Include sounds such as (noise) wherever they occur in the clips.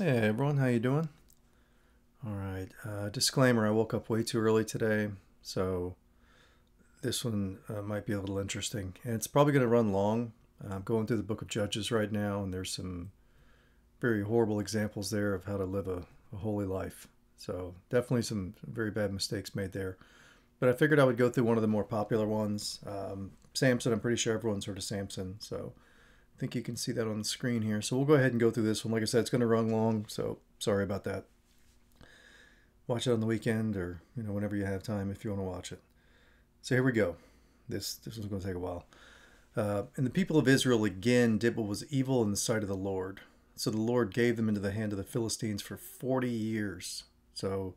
Hey everyone, how you doing? All right. Uh, disclaimer: I woke up way too early today, so this one uh, might be a little interesting, and it's probably going to run long. I'm going through the Book of Judges right now, and there's some very horrible examples there of how to live a, a holy life. So definitely some very bad mistakes made there. But I figured I would go through one of the more popular ones. Um, Samson, I'm pretty sure everyone's heard of Samson, so Think you can see that on the screen here. So we'll go ahead and go through this one. Like I said, it's going to run long, so sorry about that. Watch it on the weekend or you know whenever you have time if you want to watch it. So here we go. This this one's going to take a while. Uh, and the people of Israel again did what was evil in the sight of the Lord. So the Lord gave them into the hand of the Philistines for 40 years. So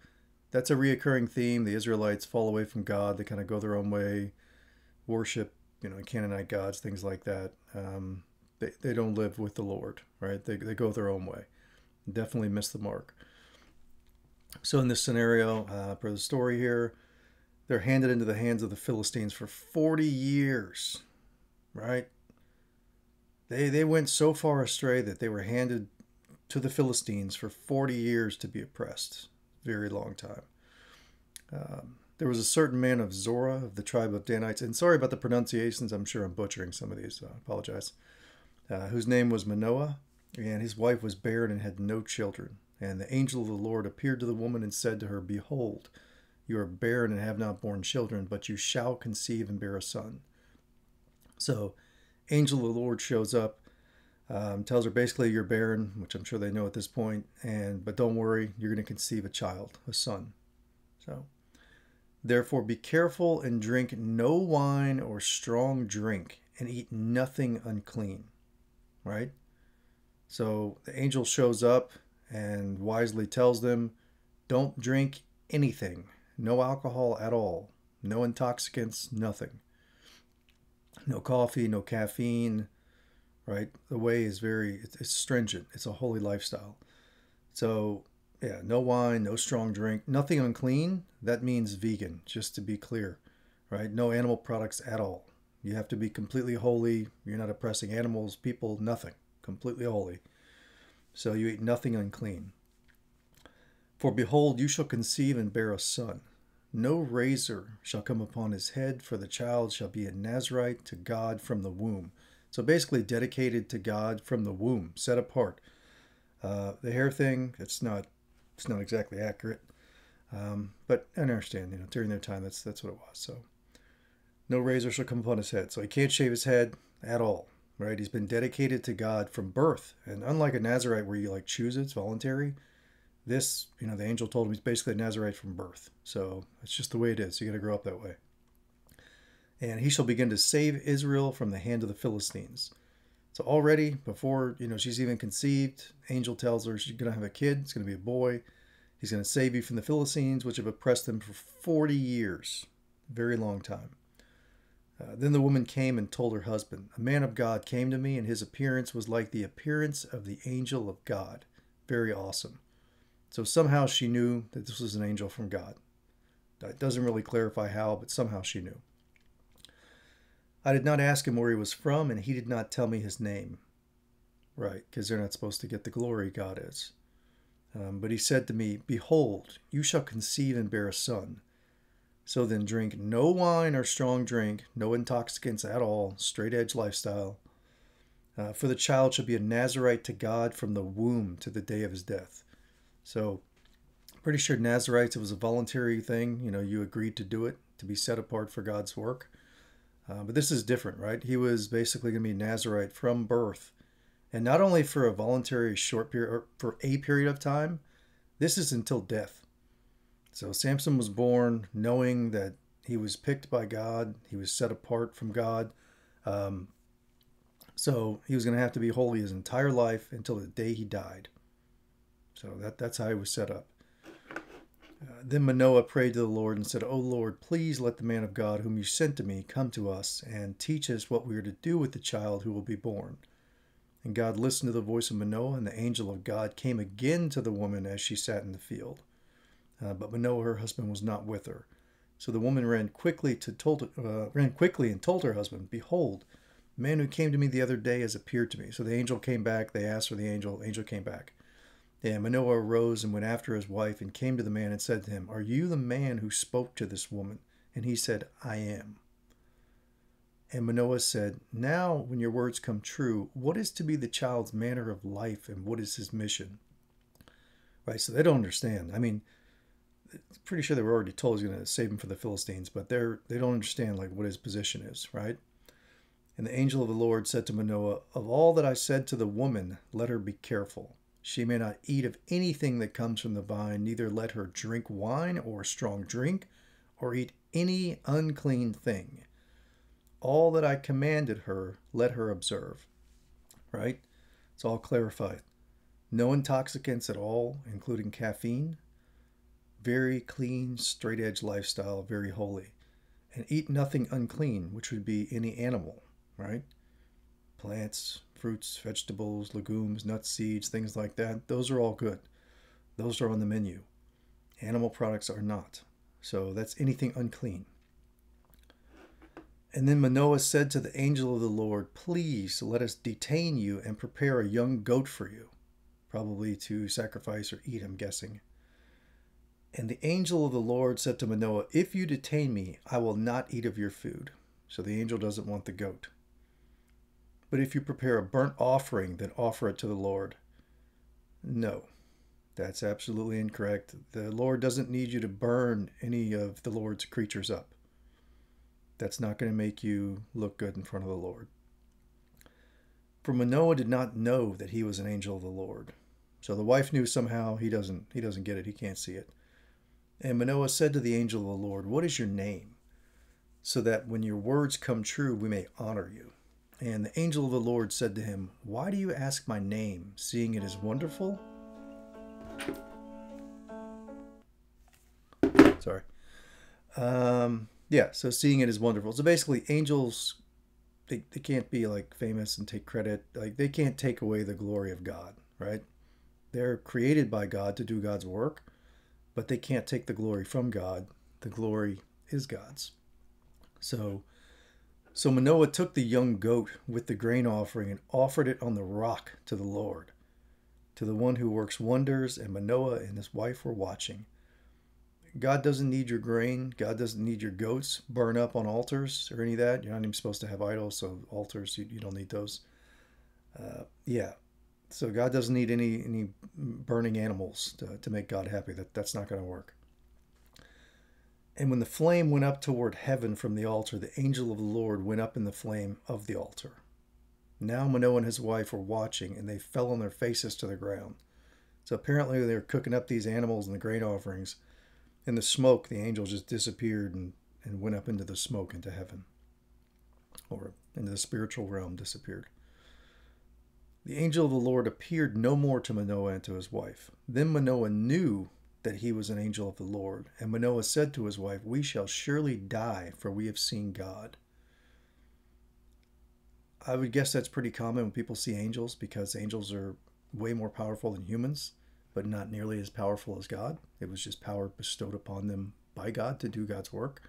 that's a reoccurring theme. The Israelites fall away from God. They kind of go their own way, worship, you know, Canaanite gods, things like that. Um, they, they don't live with the Lord, right? They, they go their own way. Definitely miss the mark. So in this scenario, uh, for the story here, they're handed into the hands of the Philistines for 40 years, right? They, they went so far astray that they were handed to the Philistines for 40 years to be oppressed very long time. Um, there was a certain man of Zorah of the tribe of Danites, and sorry about the pronunciations, I'm sure I'm butchering some of these, so I apologize, uh, whose name was Manoah, and his wife was barren and had no children. And the angel of the Lord appeared to the woman and said to her, Behold, you are barren and have not borne children, but you shall conceive and bear a son. So, angel of the Lord shows up um, tells her basically you're barren, which I'm sure they know at this point, and but don't worry, you're going to conceive a child, a son. So, therefore, be careful and drink no wine or strong drink, and eat nothing unclean. Right. So the angel shows up and wisely tells them, don't drink anything, no alcohol at all, no intoxicants, nothing. No coffee, no caffeine, right? The way is very it's stringent. It's a holy lifestyle. So yeah, no wine, no strong drink, nothing unclean. That means vegan, just to be clear, right? No animal products at all. You have to be completely holy. You're not oppressing animals, people, nothing. Completely holy. So you eat nothing unclean. For behold, you shall conceive and bear a son. No razor shall come upon his head, for the child shall be a Nazarite to God from the womb. So basically, dedicated to God from the womb, set apart. Uh, the hair thing, it's not, it's not exactly accurate, um, but I understand. You know, during their time, that's that's what it was. So, no razor shall come upon his head. So he can't shave his head at all, right? He's been dedicated to God from birth, and unlike a Nazarite where you like choose it, it's voluntary. This, you know, the angel told him he's basically a Nazarite from birth. So it's just the way it is. You got to grow up that way and he shall begin to save Israel from the hand of the Philistines. So already before you know she's even conceived, angel tells her she's going to have a kid. It's going to be a boy. He's going to save you from the Philistines, which have oppressed them for 40 years, very long time. Uh, then the woman came and told her husband, A man of God came to me, and his appearance was like the appearance of the angel of God. Very awesome. So somehow she knew that this was an angel from God. It doesn't really clarify how, but somehow she knew. I did not ask him where he was from, and he did not tell me his name. Right, because they're not supposed to get the glory God is. Um, but he said to me, Behold, you shall conceive and bear a son. So then drink no wine or strong drink, no intoxicants at all, straight edge lifestyle. Uh, for the child shall be a Nazarite to God from the womb to the day of his death. So, pretty sure Nazarites, it was a voluntary thing. You know, you agreed to do it, to be set apart for God's work. Uh, but this is different, right? He was basically going to be Nazarite from birth. And not only for a voluntary short period, or for a period of time, this is until death. So Samson was born knowing that he was picked by God, he was set apart from God. Um, so he was going to have to be holy his entire life until the day he died. So that, that's how he was set up. Uh, then Manoah prayed to the Lord and said, O Lord, please let the man of God whom you sent to me come to us and teach us what we are to do with the child who will be born. And God listened to the voice of Manoah, and the angel of God came again to the woman as she sat in the field. Uh, but Manoah, her husband, was not with her. So the woman ran quickly to told uh, ran quickly and told her husband, Behold, the man who came to me the other day has appeared to me. So the angel came back. They asked for the angel. Angel came back. And Manoah arose and went after his wife and came to the man and said to him, Are you the man who spoke to this woman? And he said, I am. And Manoah said, Now, when your words come true, what is to be the child's manner of life and what is his mission? Right, so they don't understand. I mean, pretty sure they were already told he's going to save him for the Philistines, but they're they don't understand like what his position is, right? And the angel of the Lord said to Manoah, Of all that I said to the woman, let her be careful. She may not eat of anything that comes from the vine, neither let her drink wine or strong drink, or eat any unclean thing. All that I commanded her, let her observe. Right? It's all clarified. No intoxicants at all, including caffeine. Very clean, straight edge lifestyle, very holy. And eat nothing unclean, which would be any animal right? Plants, fruits, vegetables, legumes, nuts, seeds, things like that. Those are all good. Those are on the menu. Animal products are not. So that's anything unclean. And then Manoah said to the angel of the Lord, Please let us detain you and prepare a young goat for you, probably to sacrifice or eat, I'm guessing. And the angel of the Lord said to Manoah, If you detain me, I will not eat of your food. So the angel doesn't want the goat. But if you prepare a burnt offering, then offer it to the Lord. No, that's absolutely incorrect. The Lord doesn't need you to burn any of the Lord's creatures up. That's not going to make you look good in front of the Lord. For Manoah did not know that he was an angel of the Lord. So the wife knew somehow he doesn't he doesn't get it, he can't see it. And Manoah said to the angel of the Lord, What is your name? So that when your words come true, we may honor you. And the angel of the Lord said to him, Why do you ask my name, seeing it is wonderful? Sorry. Um, yeah, so seeing it is wonderful. So basically, angels, they, they can't be like famous and take credit. Like, they can't take away the glory of God, right? They're created by God to do God's work, but they can't take the glory from God. The glory is God's. So, so Manoah took the young goat with the grain offering and offered it on the rock to the Lord, to the one who works wonders, and Manoah and his wife were watching. God doesn't need your grain. God doesn't need your goats burn up on altars or any of that. You're not even supposed to have idols, so altars, you, you don't need those. Uh, yeah. So God doesn't need any any burning animals to, to make God happy. That that's not going to work. And when the flame went up toward heaven from the altar, the angel of the Lord went up in the flame of the altar. Now Manoah and his wife were watching, and they fell on their faces to the ground. So apparently they were cooking up these animals and the grain offerings. In the smoke, the angel just disappeared and, and went up into the smoke into heaven, or into the spiritual realm, disappeared. The angel of the Lord appeared no more to Manoah and to his wife. Then Manoah knew that he was an angel of the Lord. And Manoah said to his wife, We shall surely die, for we have seen God. I would guess that's pretty common when people see angels because angels are way more powerful than humans, but not nearly as powerful as God. It was just power bestowed upon them by God to do God's work.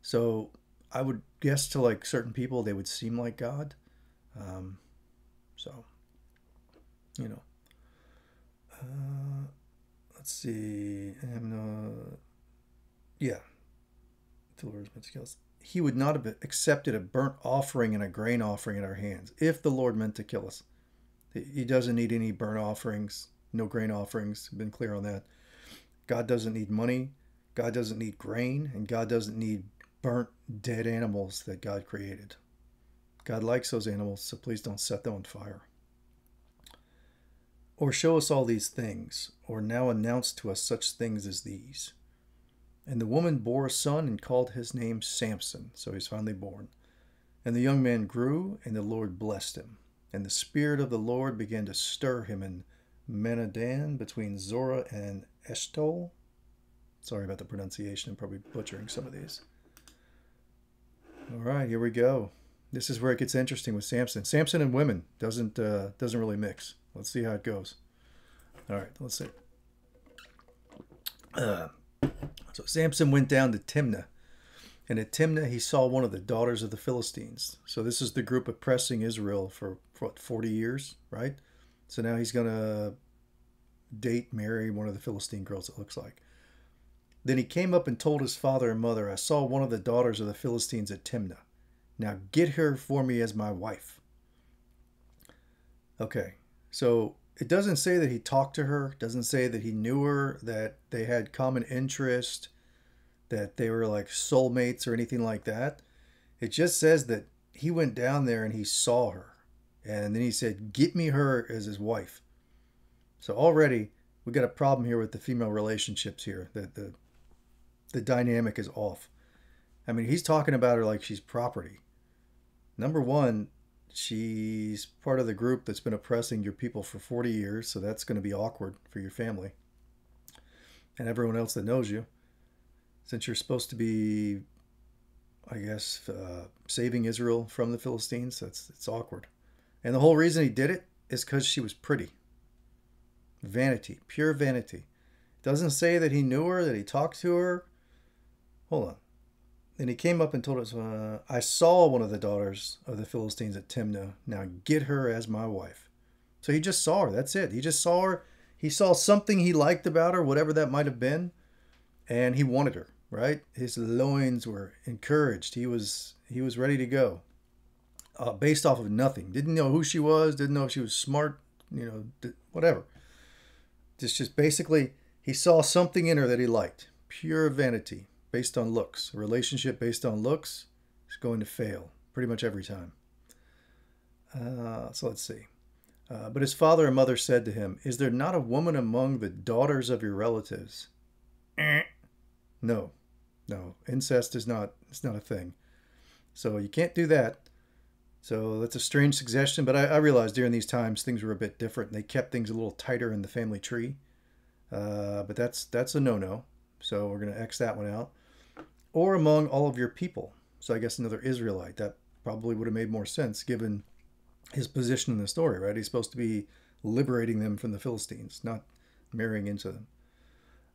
So I would guess to like certain people, they would seem like God. Um, so, you know. Uh, let's see. Uh, yeah. He would not have accepted a burnt offering and a grain offering in our hands if the Lord meant to kill us. He doesn't need any burnt offerings, no grain offerings. Been clear on that. God doesn't need money. God doesn't need grain, and God doesn't need burnt dead animals that God created. God likes those animals, so please don't set them on fire. Or show us all these things, or now announce to us such things as these. And the woman bore a son and called his name Samson. So he's finally born. And the young man grew, and the Lord blessed him. And the Spirit of the Lord began to stir him in Menadan between Zorah and Eshtaol. Sorry about the pronunciation. I'm probably butchering some of these. All right, here we go. This is where it gets interesting with Samson. Samson and women doesn't uh, doesn't really mix. Let's see how it goes. All right, let's see. Uh, so Samson went down to Timnah, and at Timnah he saw one of the daughters of the Philistines. So this is the group oppressing Israel for, for what, 40 years, right? So now he's to date, marry one of the Philistine girls, it looks like. Then he came up and told his father and mother, I saw one of the daughters of the Philistines at Timnah. Now get her for me as my wife. Okay, so it doesn't say that he talked to her, doesn't say that he knew her, that they had common interest, that they were like soulmates or anything like that. It just says that he went down there and he saw her. And then he said, Get me her as his wife. So already we got a problem here with the female relationships here. The, the, the dynamic is off. I mean, he's talking about her like she's property. Number one, she's part of the group that's been oppressing your people for 40 years, so that's going to be awkward for your family and everyone else that knows you. Since you're supposed to be I guess, uh, saving Israel from the Philistines. That's it's awkward. And the whole reason he did it is because she was pretty. Vanity, pure vanity. Doesn't say that he knew her, that he talked to her. Hold on. And he came up and told us, uh, I saw one of the daughters of the Philistines at Timnah. Now get her as my wife. So he just saw her. That's it. He just saw her. He saw something he liked about her, whatever that might have been, and he wanted her right? His loins were encouraged. He was he was ready to go, uh, based off of nothing. Didn't know who she was. Didn't know if she was smart. You know, whatever. Just just basically, he saw something in her that he liked. Pure vanity, based on looks. A relationship based on looks is going to fail pretty much every time. Uh, so let's see. Uh, but his father and mother said to him, Is there not a woman among the daughters of your relatives? Eh. No, no, incest is not it's not a thing. So you can't do that. So that's a strange suggestion, but I, I realized during these times things were a bit different. They kept things a little tighter in the family tree. Uh, but that's that's a no-no. So we're going to X that one out. Or among all of your people. So I guess another Israelite. That probably would have made more sense given his position in the story, right? He's supposed to be liberating them from the Philistines, not marrying into them.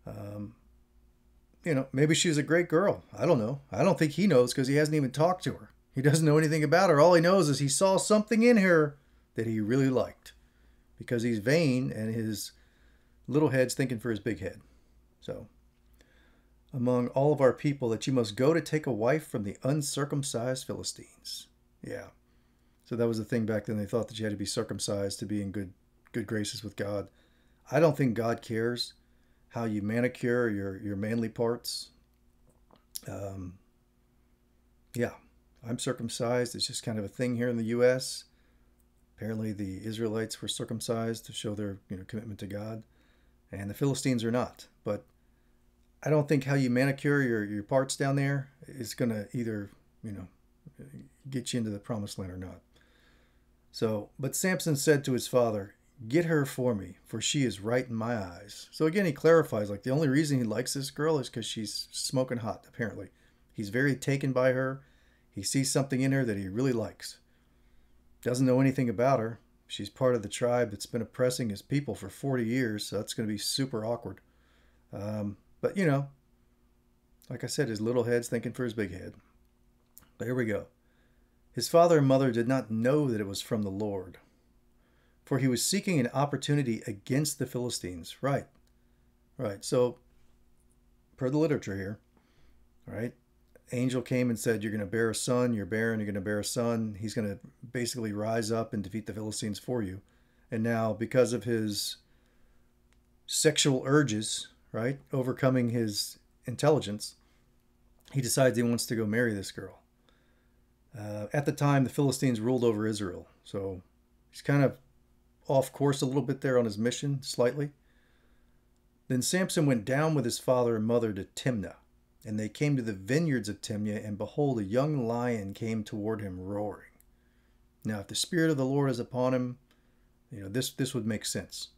Um, you know, maybe she's a great girl. I don't know. I don't think he knows because he hasn't even talked to her. He doesn't know anything about her. All he knows is he saw something in her that he really liked because he's vain and his little head's thinking for his big head. So, among all of our people, that you must go to take a wife from the uncircumcised Philistines. Yeah. So that was the thing back then. They thought that you had to be circumcised to be in good good graces with God. I don't think God cares how you manicure your, your manly parts. Um, yeah, I'm circumcised. It's just kind of a thing here in the U.S. Apparently, the Israelites were circumcised to show their you know commitment to God, and the Philistines are not. But I don't think how you manicure your, your parts down there is going to either you know get you into the promised land or not. So, but Samson said to his father, Get her for me, for she is right in my eyes. So again, he clarifies like the only reason he likes this girl is because she's smoking hot, apparently. He's very taken by her. He sees something in her that he really likes. Doesn't know anything about her. She's part of the tribe that's been oppressing his people for 40 years, so that's going to be super awkward. Um, but, you know, like I said, his little head's thinking for his big head. But here we go. His father and mother did not know that it was from the Lord for he was seeking an opportunity against the Philistines. Right. Right. So, per the literature here, right, angel came and said, You're going to bear a son, you're barren, you're going to bear a son. He's going to basically rise up and defeat the Philistines for you. And now, because of his sexual urges, right, overcoming his intelligence, he decides he wants to go marry this girl. Uh, at the time, the Philistines ruled over Israel. So he's kind of off course a little bit there on his mission, slightly. Then Samson went down with his father and mother to Timnah, and they came to the vineyards of Timnah, and behold, a young lion came toward him roaring. Now, if the Spirit of the Lord is upon him, you know, this, this would make sense.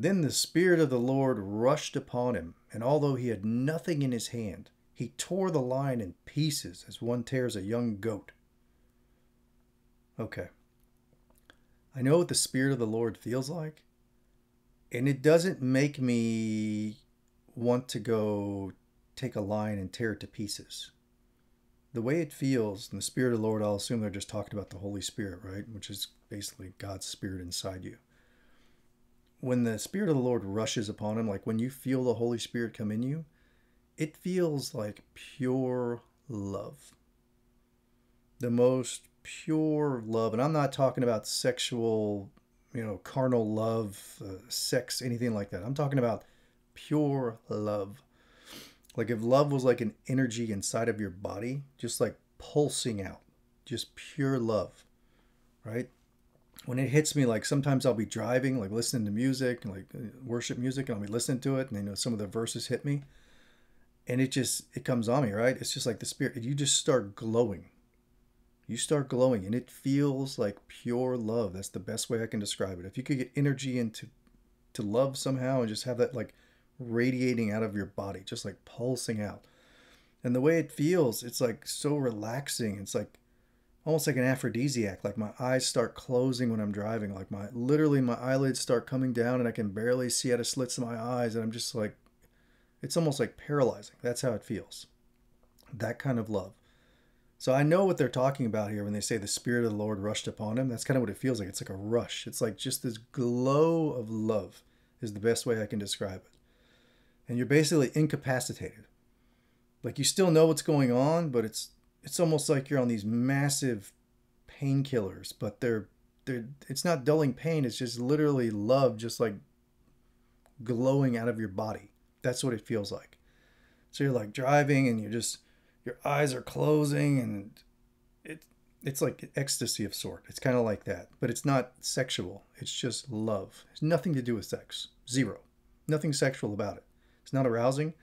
Then the Spirit of the Lord rushed upon him, and although he had nothing in his hand, he tore the lion in pieces as one tears a young goat. Okay. I know what the Spirit of the Lord feels like. And it doesn't make me want to go take a line and tear it to pieces. The way it feels, and the Spirit of the Lord, I'll assume they're just talking about the Holy Spirit, right? Which is basically God's Spirit inside you. When the Spirit of the Lord rushes upon him, like when you feel the Holy Spirit come in you, it feels like pure love. The most pure love. And I'm not talking about sexual, you know, carnal love, uh, sex, anything like that. I'm talking about pure love. Like if love was like an energy inside of your body, just like pulsing out, just pure love, right? When it hits me, like sometimes I'll be driving, like listening to music, like uh, worship music, and I'll be listening to it, and you know some of the verses hit me, and it just it comes on me, right? It's just like the spirit. You just start glowing. You start glowing, and it feels like pure love. That's the best way I can describe it. If you could get energy into to love somehow, and just have that like radiating out of your body, just like pulsing out. And the way it feels, it's like so relaxing. It's like almost like an aphrodisiac. Like my eyes start closing when I'm driving. Like my literally my eyelids start coming down and I can barely see out of slits of my eyes. And I'm just like, it's almost like paralyzing. That's how it feels. That kind of love. So I know what they're talking about here when they say the Spirit of the Lord rushed upon him. That's kind of what it feels like. It's like a rush. It's like just this glow of love, is the best way I can describe it and you're basically incapacitated. Like you still know what's going on, but it's it's almost like you're on these massive painkillers, but they're they're it's not dulling pain, it's just literally love just like glowing out of your body. That's what it feels like. So you're like driving and you're just your eyes are closing and it it's like ecstasy of sort. It's kind of like that, but it's not sexual. It's just love. It's nothing to do with sex. Zero. Nothing sexual about it. It's not arousing.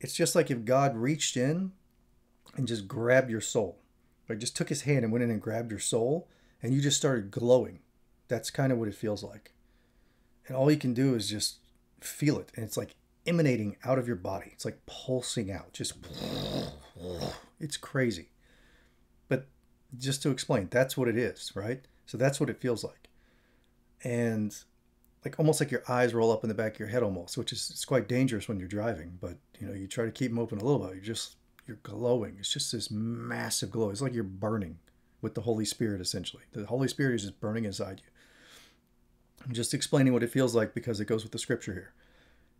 It's just like if God reached in and just grabbed your soul, like just took his hand and went in and grabbed your soul, and you just started glowing. That's kind of what it feels like. And all you can do is just feel it. And it's like emanating out of your body. It's like pulsing out. Just, (sniffs) it's crazy. But just to explain, that's what it is, right? So that's what it feels like. And like almost like your eyes roll up in the back of your head almost, which is it's quite dangerous when you're driving. But you know, you try to keep them open a little bit. You're just you're glowing. It's just this massive glow. It's like you're burning with the Holy Spirit essentially. The Holy Spirit is just burning inside you. I'm just explaining what it feels like because it goes with the scripture here.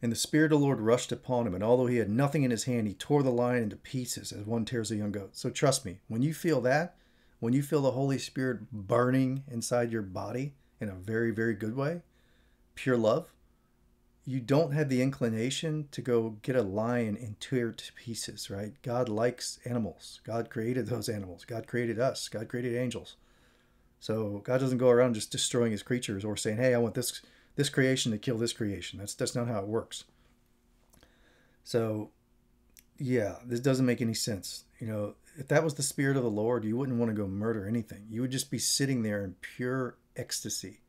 And the Spirit of the Lord rushed upon him, and although he had nothing in his hand, he tore the lion into pieces as one tears a young goat. So trust me, when you feel that, when you feel the Holy Spirit burning inside your body in a very, very good way, pure love, you don't have the inclination to go get a lion and tear it to pieces, right? God likes animals. God created those animals. God created us. God created angels. So God doesn't go around just destroying his creatures or saying, "Hey, I want this this creation to kill this creation." That's that's not how it works. So, yeah, this doesn't make any sense. You know, if that was the spirit of the Lord, you wouldn't want to go murder anything. You would just be sitting there in pure ecstasy,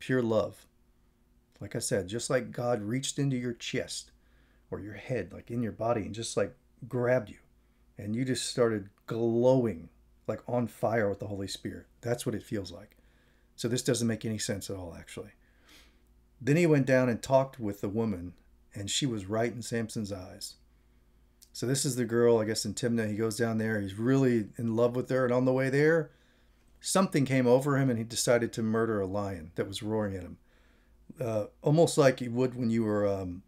pure love. Like I said, just like God reached into your chest or your head, like in your body, and just like grabbed you, and you just started glowing like on fire with the Holy Spirit. That's what it feels like. So this doesn't make any sense at all, actually. Then he went down and talked with the woman, and she was right in Samson's eyes. So this is the girl, I guess, in Timnah. He goes down there. He's really in love with her, and on the way there, something came over him, and he decided to murder a lion that was roaring at him uh, almost like you would when you were um,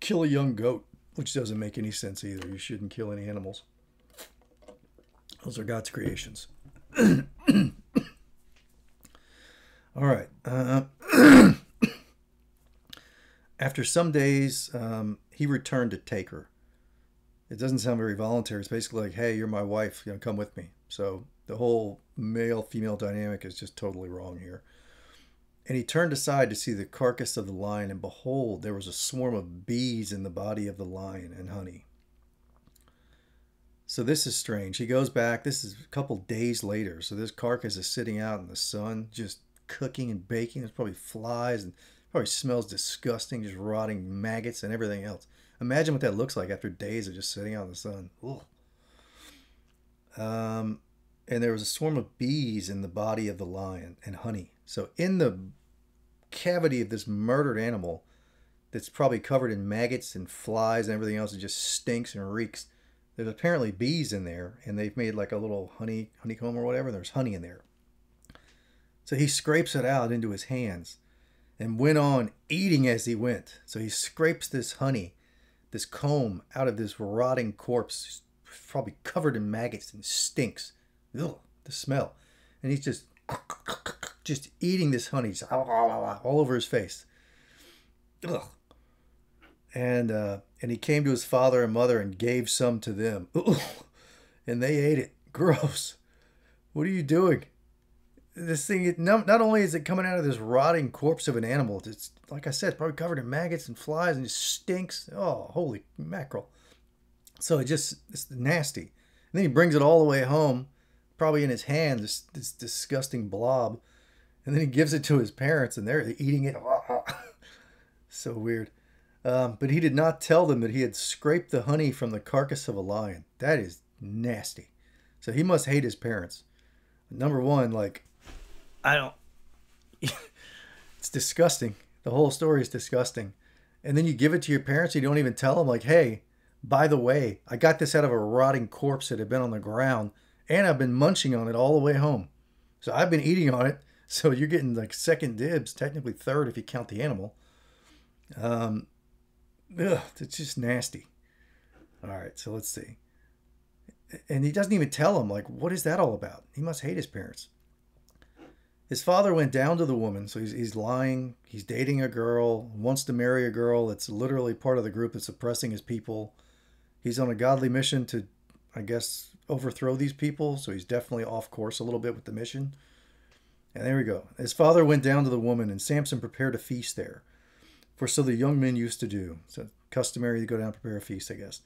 kill a young goat, which doesn't make any sense either. You shouldn't kill any animals. Those are God's creations. (coughs) All right. Uh, (coughs) after some days, um, he returned to take her. It doesn't sound very voluntary. It's basically like, "Hey, you're my wife. You know, come with me." So the whole male-female dynamic is just totally wrong here. And he turned aside to see the carcass of the lion, and behold, there was a swarm of bees in the body of the lion and honey. So this is strange. He goes back. This is a couple days later. So this carcass is sitting out in the sun, just cooking and baking. There's probably flies and probably smells disgusting, just rotting maggots and everything else. Imagine what that looks like after days of just sitting out in the sun. Ugh. Um, and there was a swarm of bees in the body of the lion and honey. So in the cavity of this murdered animal that's probably covered in maggots and flies and everything else, it just stinks and reeks. There's apparently bees in there, and they've made like a little honey honeycomb or whatever. There's honey in there. So he scrapes it out into his hands, and went on eating as he went. So he scrapes this honey, this comb out of this rotting corpse, probably covered in maggots and stinks. Ugh, the smell. And he's just just eating this honey just ah, ah, ah, all over his face. Ugh. And uh, and he came to his father and mother and gave some to them. And they ate it. (laughs) Gross. What are you doing? This thing, not, not only is it coming out of this rotting corpse of an animal, it's like I said, probably covered in maggots and flies and it stinks. Oh, holy mackerel. So it just, it's nasty. And then he brings it all the way home, probably in his hand, this, this disgusting blob. And then he gives it to his parents and they're eating it. (laughs) so weird. Um, but he did not tell them that he had scraped the honey from the carcass of a lion. That is nasty. So he must hate his parents. Number one, like, I don't. (laughs) it's disgusting. The whole story is disgusting. And then you give it to your parents, you don't even tell them, like, hey, by the way, I got this out of a rotting corpse that had been on the ground, and I've been munching on it all the way home. So I've been eating on it. So you're getting like second dibs, technically third if you count the animal. Um, ugh, it's just nasty. All right, so let's see. And he doesn't even tell him like what is that all about? He must hate his parents. His father went down to the woman so he's, he's lying. He's dating a girl wants to marry a girl that's literally part of the group that's oppressing his people. He's on a godly mission to i guess overthrow these people so he's definitely off course a little bit with the mission and there we go his father went down to the woman and samson prepared a feast there for so the young men used to do so customary to go down and prepare a feast i guess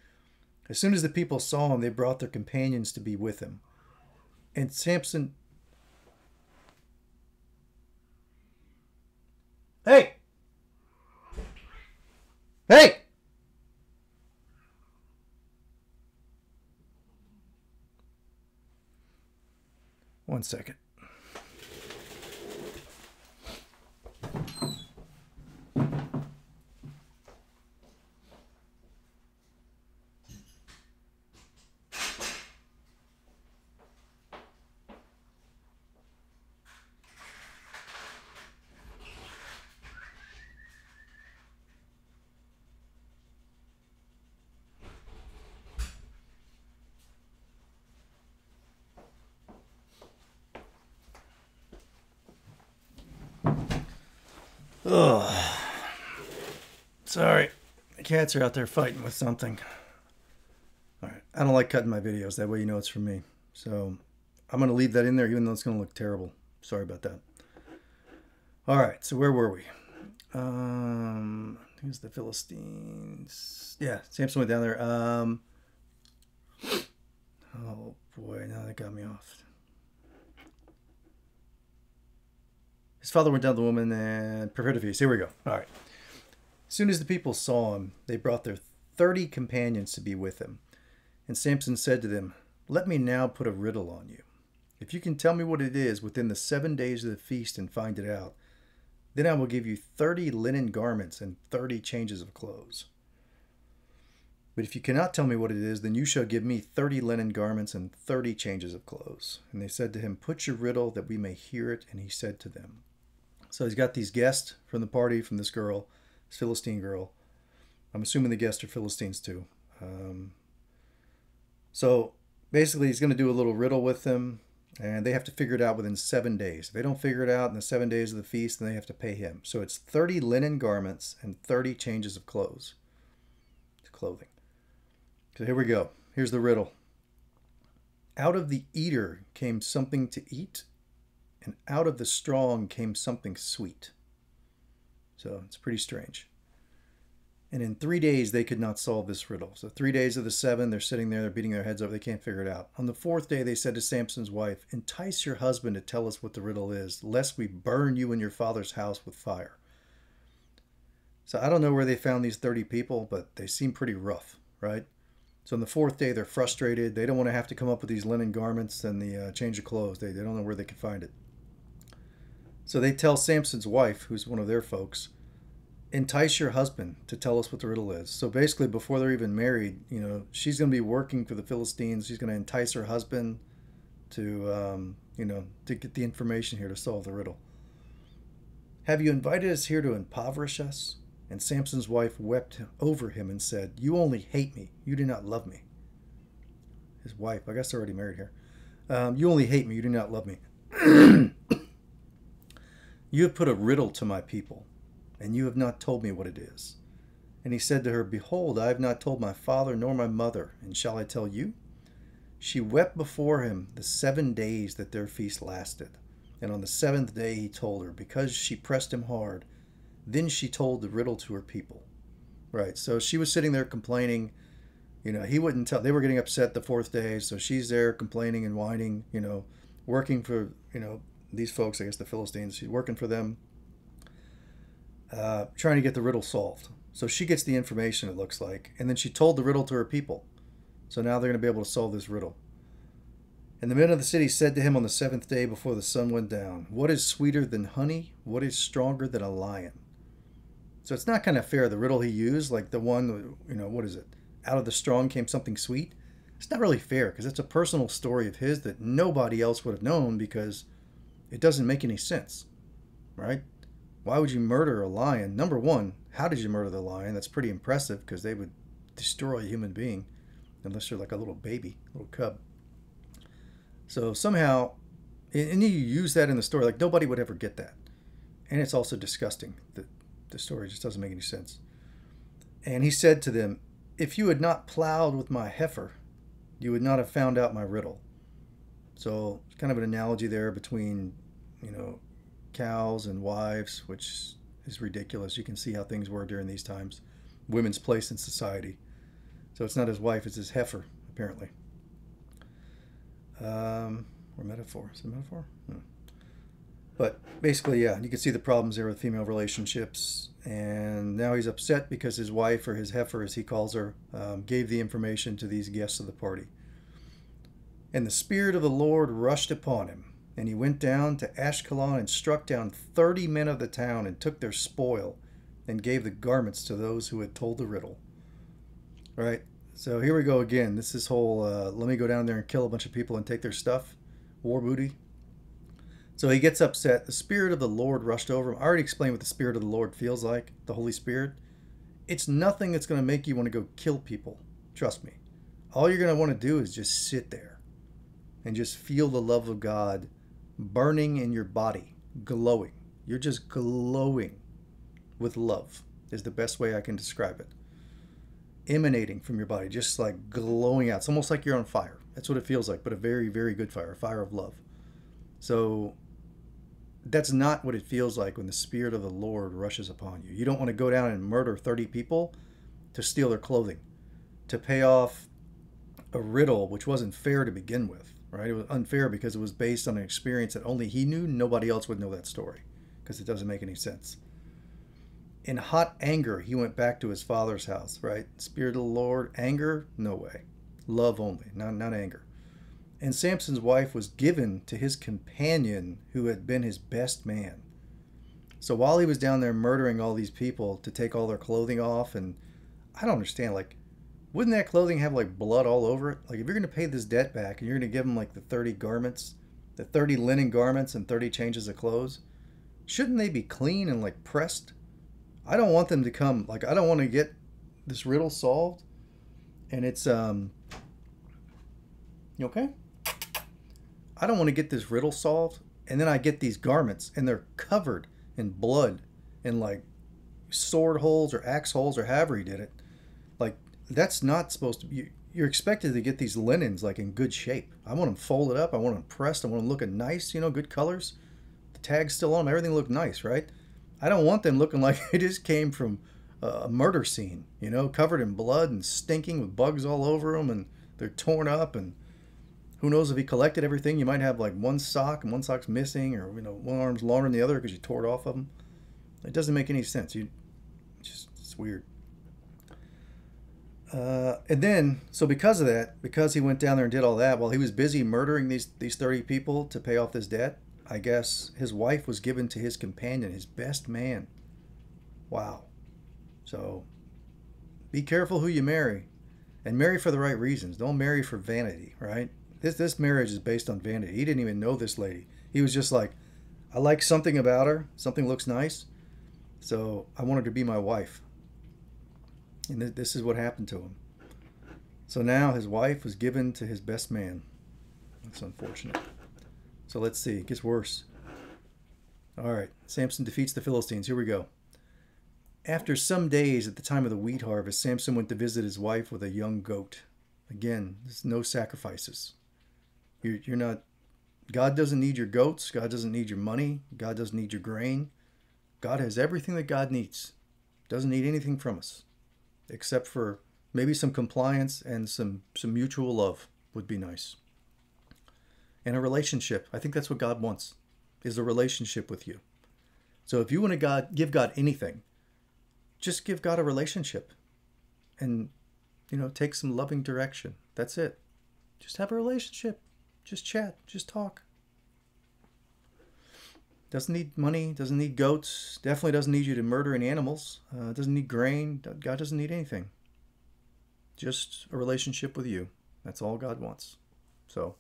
as soon as the people saw him, they brought their companions to be with him. And Samson. Hey! Hey! One second. Ugh. Sorry. The cats are out there fighting with something. All right. I don't like cutting my videos. That way you know it's from me. So I'm going to leave that in there even though it's going to look terrible. Sorry about that. All right. So where were we? Um, who's the Philistines. Yeah. Samson went down there. Um, oh boy. Now that got me off. His father went down to the woman and prepared a feast. Here we go. All right. As soon as the people saw him, they brought their thirty companions to be with him. And Samson said to them, Let me now put a riddle on you. If you can tell me what it is within the seven days of the feast and find it out, then I will give you thirty linen garments and thirty changes of clothes. But if you cannot tell me what it is, then you shall give me thirty linen garments and thirty changes of clothes. And they said to him, Put your riddle that we may hear it. And he said to them, so he's got these guests from the party from this girl, Philistine girl. I'm assuming the guests are Philistines too. Um, so basically, he's going to do a little riddle with them, and they have to figure it out within seven days. If they don't figure it out in the seven days of the feast, then they have to pay him. So it's 30 linen garments and 30 changes of clothes, clothing. So here we go. Here's the riddle. Out of the eater came something to eat, and out of the strong came something sweet. So it's pretty strange. And in three days, they could not solve this riddle. So, three days of the seven, they're sitting there, they're beating their heads over, they can't figure it out. On the fourth day, they said to Samson's wife, Entice your husband to tell us what the riddle is, lest we burn you and your father's house with fire. So, I don't know where they found these 30 people, but they seem pretty rough, right? So, on the fourth day, they're frustrated. They don't want to have to come up with these linen garments and the uh, change of clothes. They, they don't know where they can find it. So they tell Samson's wife, who's one of their folks, entice your husband to tell us what the riddle is. So basically, before they're even married, you know, she's going to be working for the Philistines. She's going to entice her husband to, um, you know, to get the information here to solve the riddle. Have you invited us here to impoverish us? And Samson's wife wept over him and said, You only hate me. You do not love me. His wife, I guess they're already married here. Um, you only hate me. You do not love me. (clears throat) you have put a riddle to my people, and you have not told me what it is. And he said to her, Behold, I have not told my father nor my mother, and shall I tell you? She wept before him the seven days that their feast lasted. And on the seventh day he told her, because she pressed him hard. Then she told the riddle to her people. Right, so she was sitting there complaining. You know, he wouldn't tell. They were getting upset the fourth day, so she's there complaining and whining. You know, working for you know these folks. I guess the Philistines. She's working for them, uh, trying to get the riddle solved. So she gets the information. It looks like, and then she told the riddle to her people. So now they're going to be able to solve this riddle. And the men of the city said to him on the seventh day before the sun went down, What is sweeter than honey? What is stronger than a lion? So it's not kind of fair. The riddle he used, like the one, you know, what is it? Out of the strong came something sweet. It's not really fair because it's a personal story of his that nobody else would have known because it doesn't make any sense, right? Why would you murder a lion? Number one, how did you murder the lion? That's pretty impressive because they would destroy a human being unless you're like a little baby, little cub. So somehow, and you use that in the story, like nobody would ever get that. And it's also disgusting. The, the story just doesn't make any sense. And he said to them, If you had not plowed with my heifer, you would not have found out my riddle. So it's kind of an analogy there between, you know, cows and wives, which is ridiculous. You can see how things were during these times. Women's place in society. So it's not his wife, it's his heifer, apparently. Um, or metaphor. Is it metaphor? Hmm. But basically, yeah, you can see the problems there with female relationships. And now he's upset because his wife, or his heifer as he calls her, um, gave the information to these guests of the party. And the Spirit of the Lord rushed upon him. And he went down to Ashkelon and struck down thirty men of the town and took their spoil and gave the garments to those who had told the riddle. All right, So here we go again. This is whole uh, let me go down there and kill a bunch of people and take their stuff. War booty. So he gets upset. The Spirit of the Lord rushed over him. I already explained what the Spirit of the Lord feels like, the Holy Spirit. It's nothing that's going to make you want to go kill people. Trust me. All you're going to want to do is just sit there and just feel the love of God burning in your body, glowing. You're just glowing with love, is the best way I can describe it emanating from your body, just like glowing out. It's almost like you're on fire. That's what it feels like, but a very, very good fire, a fire of love. So that's not what it feels like when the Spirit of the Lord rushes upon you. You don't want to go down and murder 30 people to steal their clothing, to pay off a riddle which wasn't fair to begin with, right? It was unfair because it was based on an experience that only he knew. Nobody else would know that story because it doesn't make any sense in hot anger, he went back to his father's house, right? Spirit of the Lord, anger, no way. Love only, not, not anger. And Samson's wife was given to his companion who had been his best man. So while he was down there murdering all these people to take all their clothing off, and I don't understand, like, wouldn't that clothing have like blood all over it? Like, if you're going to pay this debt back and you're going to give them like the 30 garments, the 30 linen garments and 30 changes of clothes, shouldn't they be clean and like pressed I don't want them to come. Like I don't want to get this riddle solved, and it's um. You okay? I don't want to get this riddle solved, and then I get these garments, and they're covered in blood and like sword holes or axe holes or however he did it. That's not supposed to be. You're expected to get these linens like in good shape. I want them folded up. I want them pressed. I want them looking nice. You know, good colors. The tag's still on them. Everything look nice, right? I don't want them looking (laughs) like it just came from a murder scene, you know, covered in blood and stinking with bugs all over them and they're torn up and who knows if he collected everything. You might have like one sock and one sock's missing or, you know, one arm's longer than the other because you tore it off of them. It doesn't make any sense. You just, it's weird. Uh, and then, so because of that, because he went down there and did all that, while he was busy murdering these these thirty people to pay off this debt, I guess his wife was given to his companion, his best man. Wow. So be careful who you marry and marry for the right reasons. Don't marry for vanity, right? This this marriage is based on vanity. He didn't even know this lady. He was just like, I like something about her. Something looks nice. So I want her to be my wife. And th- this is what happened to him. So now his wife was given to his best man. That's unfortunate. So let's see. It gets worse. All right. Samson defeats the Philistines. Here we go. After some days at the time of the wheat harvest, Samson went to visit his wife with a young goat. Again, there's no sacrifices. You're, you're not, God doesn't need your goats. God doesn't need your money. God doesn't need your grain. God has everything that God needs. Doesn't need anything from us except for maybe some compliance and some, some mutual love would be nice. And a relationship. I think that's what God wants is a relationship with you. So if you want to God give God anything, just give God a relationship and you know, take some loving direction. That's it. Just have a relationship. Just chat, just talk. Doesn't need money, doesn't need goats, definitely doesn't need you to murder any animals, uh, doesn't need grain. God doesn't need anything. Just a relationship with you. That's all God wants. So,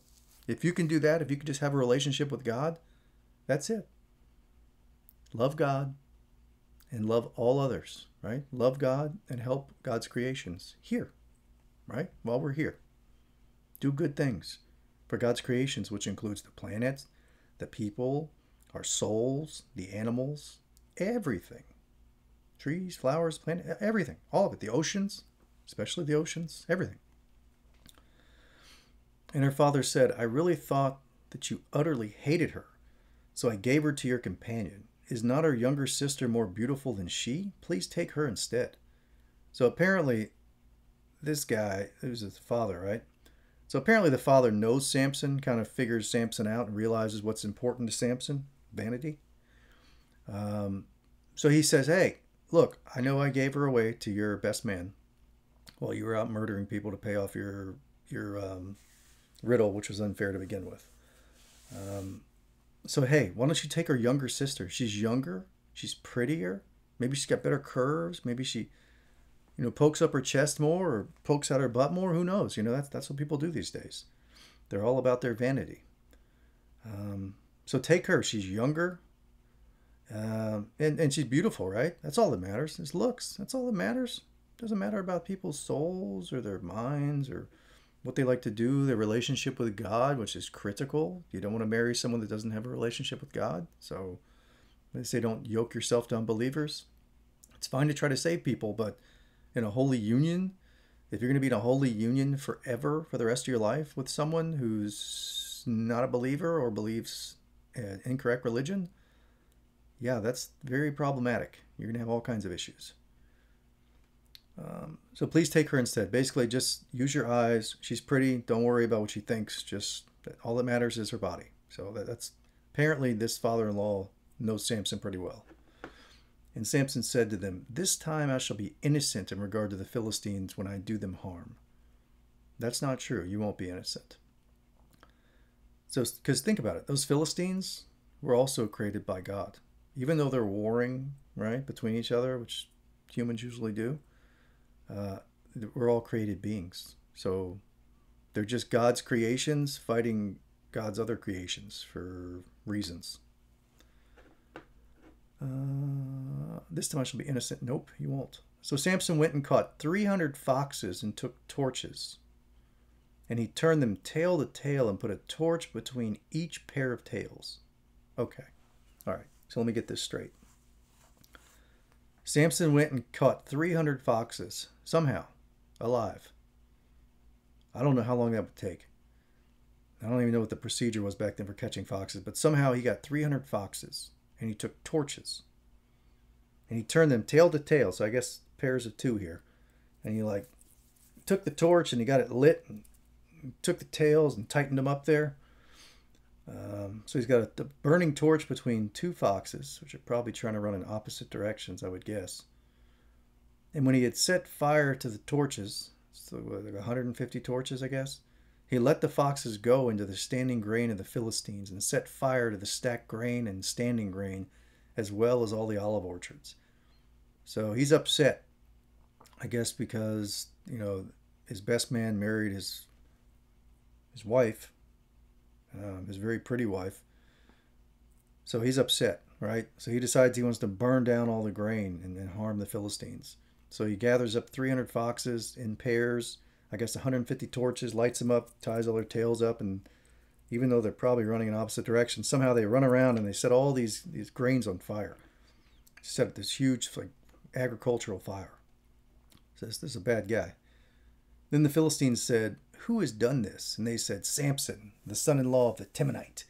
if you can do that, if you can just have a relationship with God, that's it. Love God and love all others, right? Love God and help God's creations here, right? While we're here. Do good things for God's creations, which includes the planets, the people, our souls, the animals, everything. Trees, flowers, planet, everything. All of it. The oceans, especially the oceans, everything. And her father said, I really thought that you utterly hated her, so I gave her to your companion. Is not our younger sister more beautiful than she? Please take her instead. So apparently, this guy, who's his father, right? So apparently, the father knows Samson, kind of figures Samson out, and realizes what's important to Samson vanity. Um, so he says, Hey, look, I know I gave her away to your best man while you were out murdering people to pay off your, your um, riddle, which was unfair to begin with. Um, so, hey, why don't you take her younger sister? She's younger, she's prettier, maybe she's got better curves, maybe she you know, pokes up her chest more or pokes out her butt more. Who knows? You know, that's that's what people do these days. They're all about their vanity. Um, so take her. She's younger, um, and and she's beautiful, right? That's all that matters. It's looks. That's all that matters. Doesn't matter about people's souls or their minds or what they like to do, their relationship with God, which is critical. You don't want to marry someone that doesn't have a relationship with God. So they say don't yoke yourself to unbelievers. It's fine to try to save people, but in a holy union, if you're going to be in a holy union forever for the rest of your life with someone who's not a believer or believes incorrect religion, yeah, that's very problematic. You're going to have all kinds of issues. Um, so please take her instead. Basically, just use your eyes. She's pretty. Don't worry about what she thinks. Just all that matters is her body. So that, that's apparently this father-in-law knows Samson pretty well. And Samson said to them, This time I shall be innocent in regard to the Philistines when I do them harm. That's not true. You won't be innocent. So, because think about it, those Philistines were also created by God. Even though they're warring, right, between each other, which humans usually do, uh, we're all created beings. So they're just God's creations fighting God's other creations for reasons. Uh, this time I shall be innocent. Nope, you won't. So Samson went and caught 300 foxes and took torches. And he turned them tail to tail and put a torch between each pair of tails. Okay. All right. So let me get this straight. Samson went and caught 300 foxes, somehow, alive. I don't know how long that would take. I don't even know what the procedure was back then for catching foxes, but somehow he got 300 foxes and he took torches and he turned them tail to tail. So I guess pairs of two here. And he like took the torch and he got it lit and took the tails and tightened them up there. Um, so he's got a, a, burning torch between two foxes, which are probably trying to run in opposite directions, I would guess. And when he had set fire to the torches, so like 150 torches, I guess, he let the foxes go into the standing grain of the Philistines and set fire to the stacked grain and standing grain, as well as all the olive orchards. So he's upset, I guess, because, you know, his best man married his his wife, um, his very pretty wife, So he's upset, right? So he decides he wants to burn down all the grain and, and harm the Philistines. So he gathers up 300 foxes in pairs, I guess 150 torches, lights them up, ties all their tails up, and even though they're probably running in opposite directions, somehow they run around and they set all these these grains on fire. Set up this huge like agricultural fire. Says this is a bad guy. Then the Philistines said, Who has done this? And they said, Samson, the son in law of the Timnite,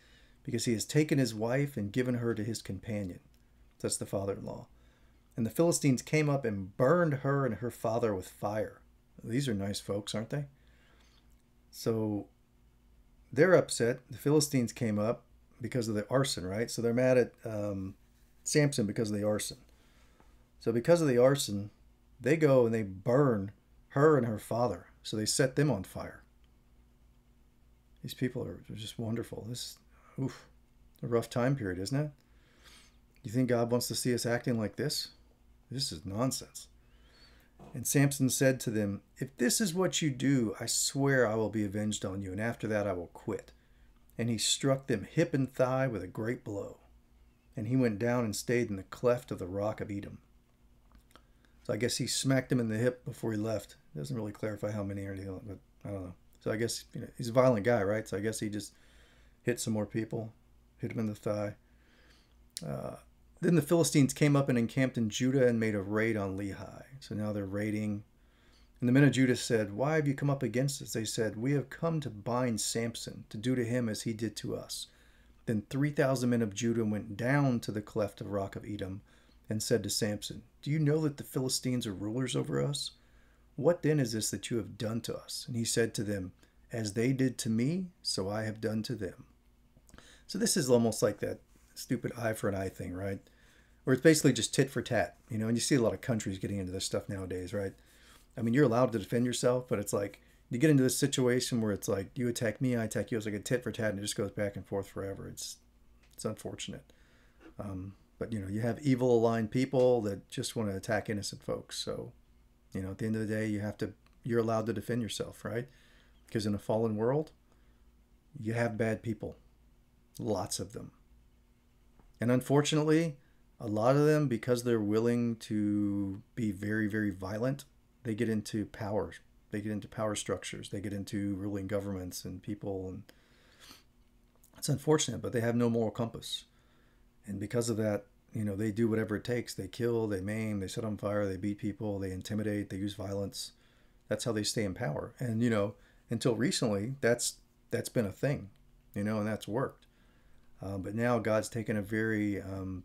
because he has taken his wife and given her to his companion. That's the father in law. And the Philistines came up and burned her and her father with fire. These are nice folks, aren't they? So they're upset. The Philistines came up because of the arson, right? So they're mad at um, Samson because of the arson. So because of the arson, they go and they burn her and her father. So they set them on fire. These people are just wonderful. This, oof, a rough time period, isn't it? You think God wants to see us acting like this? This is nonsense. And Samson said to them, If this is what you do, I swear I will be avenged on you, and after that I will quit. And he struck them hip and thigh with a great blow. And he went down and stayed in the cleft of the rock of Edom. So I guess he smacked him in the hip before he left. It doesn't really clarify how many or anything, but I don't know. So I guess you know he's a violent guy, right? So I guess he just hit some more people, hit him in the thigh. Uh, then the Philistines came up and encamped in Judah and made a raid on Lehi. So now they're raiding. And the men of Judah said, Why have you come up against us? They said, We have come to bind Samson, to do to him as he did to us. Then 3,000 men of Judah went down to the cleft of rock of Edom and said to Samson, Do you know that the Philistines are rulers over us? What then is this that you have done to us? And he said to them, As they did to me, so I have done to them. So this is almost like that stupid eye for an eye thing, right? Where it's basically just tit for tat, you know, and you see a lot of countries getting into this stuff nowadays, right? I mean, you're allowed to defend yourself, but it's like you get into this situation where it's like you attack me, I attack you. It's like a tit for tat, and it just goes back and forth forever. It's it's unfortunate. Um, but you know, you have evil aligned people that just want to attack innocent folks. So, you know, at the end of the day, you have to you're allowed to defend yourself, right? Because in a fallen world, you have bad people, lots of them. And unfortunately, a lot of them, because they're willing to be very, very violent, they get into power. They get into power structures. They get into ruling governments and people. And it's unfortunate, but they have no moral compass. And because of that, you know, they do whatever it takes. They kill, they maim, they set on fire, they beat people, they intimidate, they use violence. That's how they stay in power. And, you know, until recently, that's that's been a thing, you know, and that's worked. Uh, but now God's taken a very um,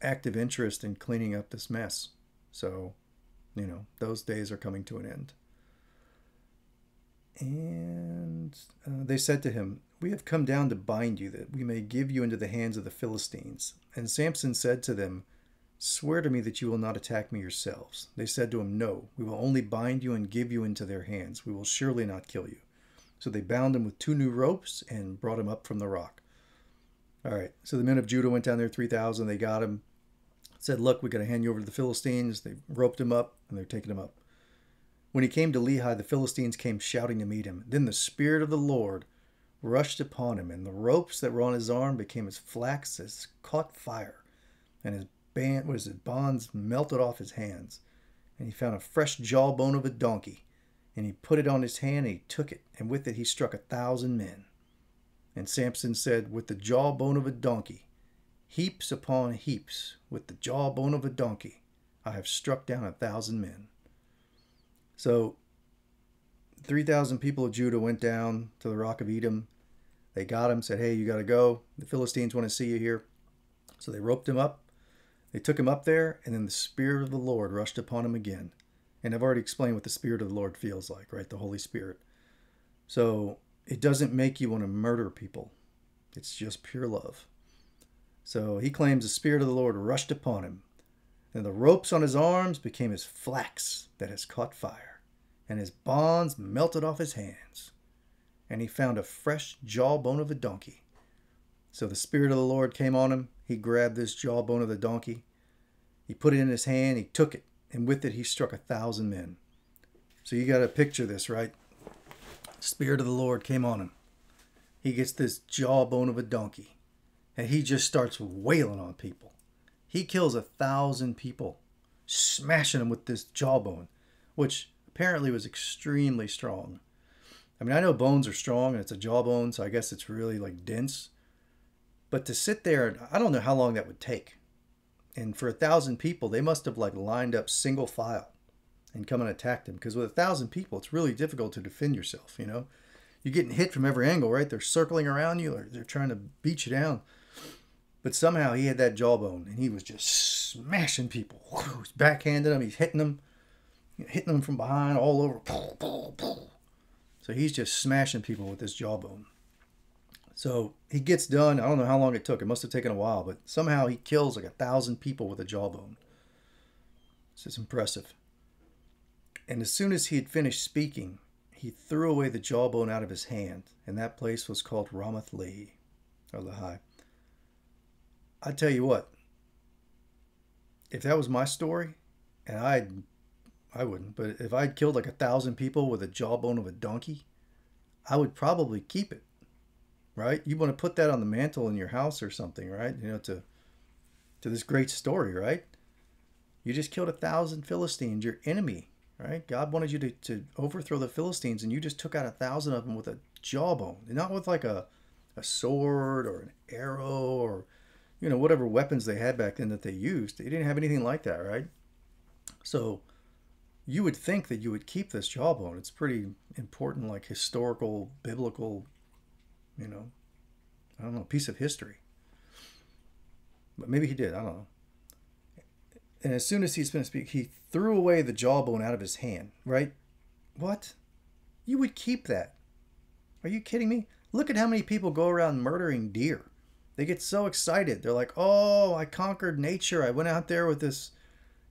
active interest in cleaning up this mess. So, you know, those days are coming to an end. And uh, they said to him, We have come down to bind you, that we may give you into the hands of the Philistines. And Samson said to them, Swear to me that you will not attack me yourselves. They said to him, No, we will only bind you and give you into their hands. We will surely not kill you. So they bound him with two new ropes and brought him up from the rock. All right. So the men of Judah went down there, 3,000. They got him. Said, Look, we got to hand you over to the Philistines. They roped him up and they're taking him up. When he came to Lehi, the Philistines came shouting to meet him. Then the Spirit of the Lord rushed upon him, and the ropes that were on his arm became as flax as caught fire, and his band was his bonds melted off his hands. And he found a fresh jawbone of a donkey, and he put it on his hand, and he took it, and with it he struck a thousand men. And Samson said, With the jawbone of a donkey, heaps upon heaps, with the jawbone of a donkey, I have struck down a thousand men. So 3,000 people of Judah went down to the rock of Edom. They got him, said, Hey, you got to go. The Philistines want to see you here. So they roped him up. They took him up there, and then the Spirit of the Lord rushed upon him again. And I've already explained what the Spirit of the Lord feels like, right? The Holy Spirit. So it doesn't make you want to murder people, it's just pure love. So he claims the Spirit of the Lord rushed upon him, and the ropes on his arms became as flax that has caught fire, and his bonds melted off his hands. And he found a fresh jawbone of a donkey. So the Spirit of the Lord came on him. He grabbed this jawbone of the donkey. He put it in his hand. He took it, and with it he struck a thousand men. So you got to picture this, right? Spirit of the Lord came on him. He gets this jawbone of a donkey, and he just starts wailing on people. He kills a thousand people, smashing them with this jawbone, which apparently was extremely strong. I mean, I know bones are strong and it's a jawbone, so I guess it's really like dense. But to sit there, I don't know how long that would take. And for a thousand people, they must have like lined up single file and come and attack them. Because with a thousand people, it's really difficult to defend yourself. You know, you're getting hit from every angle, right? They're circling around you, or they're trying to beat you down. But somehow he had that jawbone, and he was just smashing people. (laughs) He's backhanding them. He's hitting them, hitting them from behind, all over. (laughs) So he's just smashing people with this jawbone. So he gets done. I don't know how long it took. It must have taken a while, but somehow he kills like a thousand people with a jawbone. It's just impressive. And as soon as he had finished speaking, he threw away the jawbone out of his hand, and that place was called Ramath Lehi, or Lehi. I tell you what, if that was my story, and I'd, I wouldn't, but if I'd killed like a thousand people with a jawbone of a donkey, I would probably keep it right? You want to put that on the mantle in your house or something, right? You know, to to this great story, right? You just killed a thousand Philistines, your enemy, right? God wanted you to, to overthrow the Philistines, and you just took out a thousand of them with a jawbone, not with like a, a sword or an arrow or, you know, whatever weapons they had back then that they used. They didn't have anything like that, right? So you would think that you would keep this jawbone. It's pretty important, like historical, biblical you know, I don't know, piece of history. But maybe he did, I don't know. And as soon as he's finished speaking, he threw away the jawbone out of his hand, right? What? You would keep that. Are you kidding me? Look at how many people go around murdering deer. They get so excited. They're like, oh, I conquered nature. I went out there with this,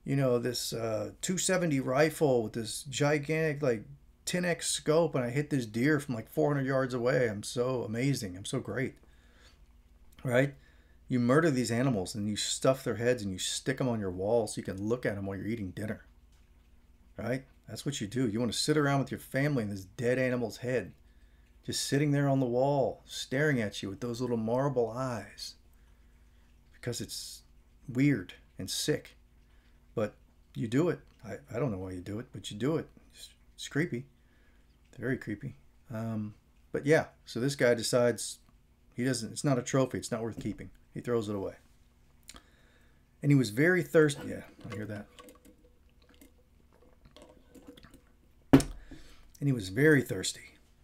you know, this uh, 270 rifle with this gigantic, like, 10x scope and I hit this deer from like 400 yards away. I'm so amazing. I'm so great. Right? You murder these animals and you stuff their heads and you stick them on your wall so you can look at them while you're eating dinner. Right? That's what you do. You want to sit around with your family in this dead animal's head, just sitting there on the wall, staring at you with those little marble eyes because it's weird and sick. You do it. I, I don't know why you do it, but you do it. It's, it's creepy. Very creepy. Um, but yeah, so this guy decides he doesn't. It's not a trophy. It's not worth keeping. He throws it away. And he was very thirsty. Yeah, I hear that. And he was very thirsty.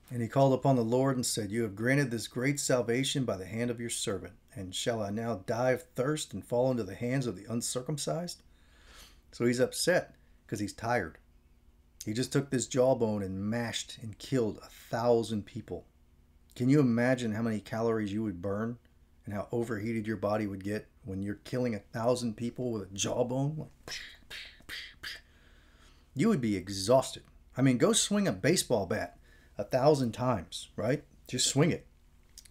And he called upon the Lord and said, You have granted this great salvation by the hand of your servant. And shall I now die of thirst and fall into the hands of the uncircumcised? So he's upset because he's tired. He just took this jawbone and mashed and killed a thousand people. Can you imagine how many calories you would burn and how overheated your body would get when you're killing a thousand people with a jawbone? You would be exhausted. I mean, go swing a baseball bat a thousand times, right? Just swing it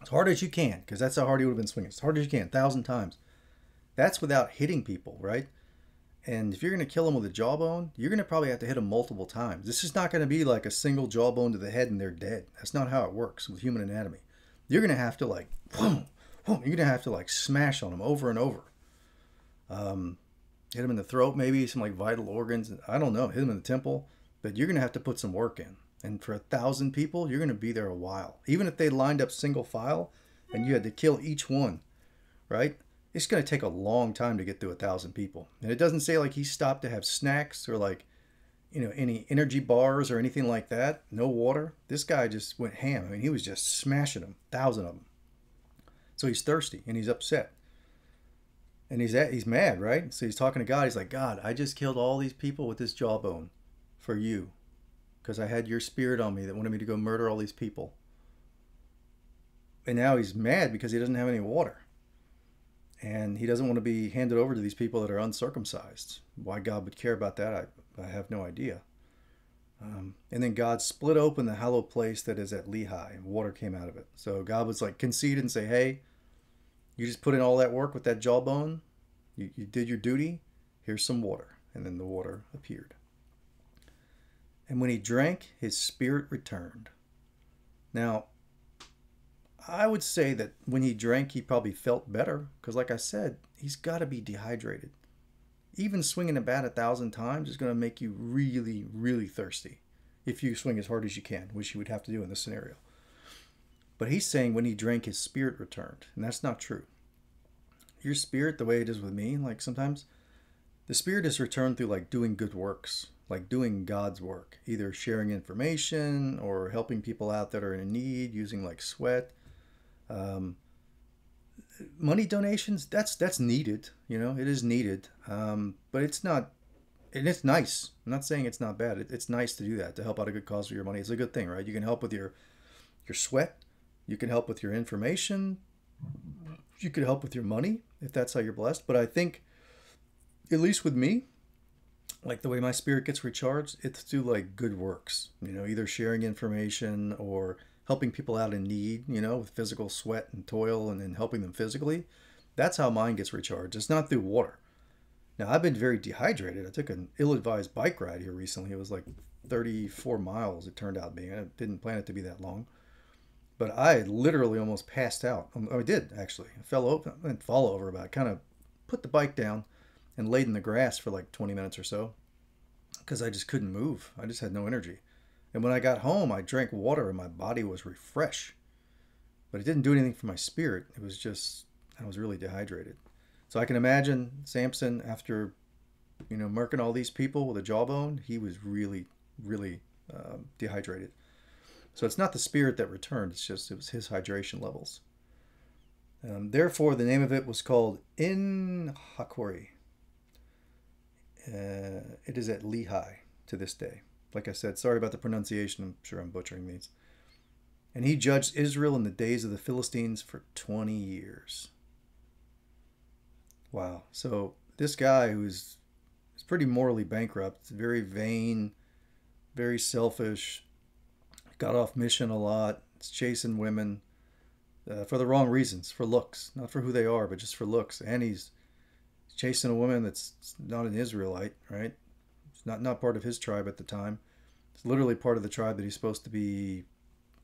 as hard as you can, because that's how hard you would have been swinging. As hard as you can, a thousand times. That's without hitting people, right? And if you're going to kill them with a jawbone, you're going to probably have to hit them multiple times. This is not going to be like a single jawbone to the head and they're dead. That's not how it works with human anatomy. You're going to have to like, boom, boom, you're going to have to like smash on them over and over. Um, hit them in the throat, maybe some like vital organs. I don't know. Hit them in the temple, but you're going to have to put some work in. And for a thousand people, you're going to be there a while. Even if they lined up single file and you had to kill each one, right? It's going to take a long time to get through a thousand people. And it doesn't say like he stopped to have snacks or like, you know, any energy bars or anything like that. No water. This guy just went ham. I mean, he was just smashing them, thousand of them. So he's thirsty and he's upset. And he's at, he's mad, right? So he's talking to God. He's like, God, I just killed all these people with this jawbone for you because I had your spirit on me that wanted me to go murder all these people. And now he's mad because he doesn't have any water and he doesn't want to be handed over to these people that are uncircumcised. Why God would care about that, I, I have no idea. Um, and then God split open the hollow place that is at Lehi, and water came out of it. So God was like concede and say, "Hey, you just put in all that work with that jawbone. You, you did your duty. Here's some water." And then the water appeared. And when he drank, his spirit returned. Now, I would say that when he drank, he probably felt better because, like I said, he's got to be dehydrated. Even swinging a bat a thousand times is going to make you really, really thirsty if you swing as hard as you can, which you would have to do in this scenario. But he's saying when he drank, his spirit returned, and that's not true. Your spirit, the way it is with me, like sometimes the spirit is returned through like doing good works, like doing God's work, either sharing information or helping people out that are in need, using like sweat. Um, money donations, that's that's needed, you know, it is needed, um, but it's not, and it's nice. I'm not saying it's not bad. It, it's nice to do that to help out a good cause with your money. It's a good thing, right? You can help with your your sweat, you can help with your information, you could help with your money if that's how you're blessed. But I think, at least with me, like the way my spirit gets recharged, it's through like good works, you know, either sharing information or helping people out in need, you know, with physical sweat and toil and then helping them physically. That's how mine gets recharged. It's not through water. Now, I've been very dehydrated. I took an ill advised bike ride here recently. It was like 34 miles, it turned out being. I didn't plan it to be that long. But I literally almost passed out. Um, I did, actually. I fell over, I didn't fall over, but I kind of put the bike down and laid in the grass for like 20 minutes or so because I just couldn't move. I just had no energy. And when I got home, I drank water and my body was refreshed. But it didn't do anything for my spirit. It was just, I was really dehydrated. So I can imagine Samson, after, you know, murking all these people with a jawbone, he was really, really um, dehydrated. So it's not the spirit that returned, it's just, it was his hydration levels. Um, therefore, the name of it was called En Hakkore. Uh, it is at Lehi to this day. Like I said, sorry about the pronunciation. I'm sure I'm butchering these. And he judged Israel in the days of the Philistines for 20 years. Wow. So this guy who's is pretty morally bankrupt, very vain, very selfish, got off mission a lot, is chasing women uh, for the wrong reasons, for looks, not for who they are, but just for looks. And he's chasing a woman that's not an Israelite, right? Not not part of his tribe at the time. It's literally part of the tribe that he's supposed to be,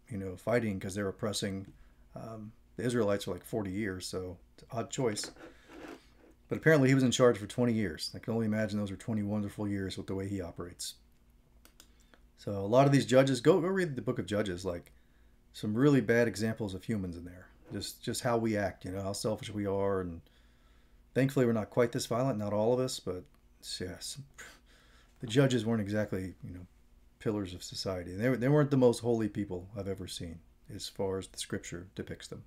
you know, fighting because they're oppressing um, the Israelites for like 40 years. So it's an odd choice. But apparently he was in charge for 20 years. I can only imagine those are 20 wonderful years with the way he operates. So a lot of these judges, go go read the book of Judges. Like some really bad examples of humans in there. Just just how we act, you know, how selfish we are, and Thankfully, we're not quite this violent, not all of us, but yes, the judges weren't exactly, you know, pillars of society. They, they weren't the most holy people I've ever seen as far as the scripture depicts them.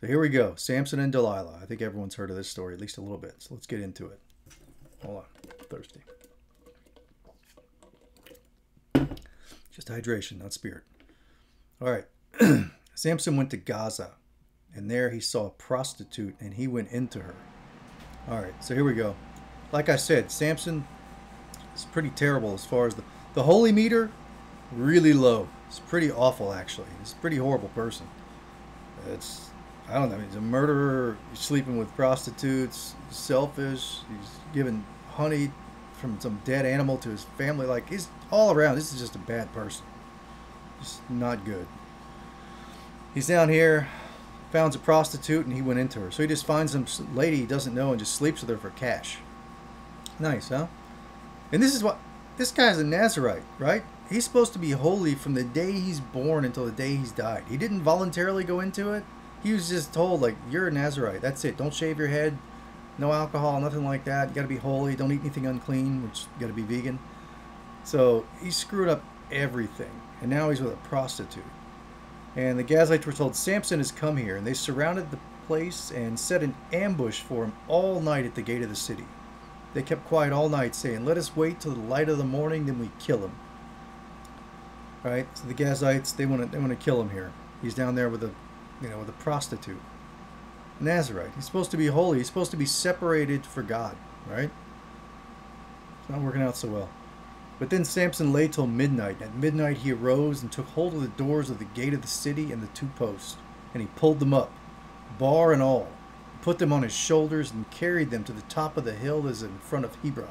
So here we go Samson and Delilah. I think everyone's heard of this story, at least a little bit. So let's get into it. Hold on. Thirsty. Just hydration, not spirit. All right. (clears throat) Samson went to Gaza and there he saw a prostitute and he went into her. All right, so here we go. Like I said, Samson is pretty terrible as far as the the holy meter, really low. It's pretty awful actually. It's a pretty horrible person. It's I don't know. He's a murderer. He's sleeping with prostitutes. He's selfish. He's giving honey from some dead animal to his family. Like he's all around. This is just a bad person. Just not good. He's down here found a prostitute and he went into her. So he just finds some lady he doesn't know and just sleeps with her for cash. Nice, huh? And this is what this guy's a Nazarite, right? He's supposed to be holy from the day he's born until the day he's died. He didn't voluntarily go into it. He was just told, like, you're a Nazarite. That's it. Don't shave your head. No alcohol, nothing like that. You got to be holy. Don't eat anything unclean, which you got to be vegan. So he screwed up everything. And now he's with a prostitute. And the Gazites were told, Samson has come here. And they surrounded the place and set an ambush for him all night at the gate of the city. They kept quiet all night, saying, Let us wait till the light of the morning, then we kill him. All right, so the Gazites, they want to they want to kill him here. He's down there with a, you know, with a prostitute. Nazarite. He's supposed to be holy. He's supposed to be separated for God, right? It's not working out so well. But then Samson lay till midnight. At midnight he arose and took hold of the doors of the gate of the city and the two posts, and he pulled them up, bar and all, put them on his shoulders, and carried them to the top of the hill that is in front of Hebron.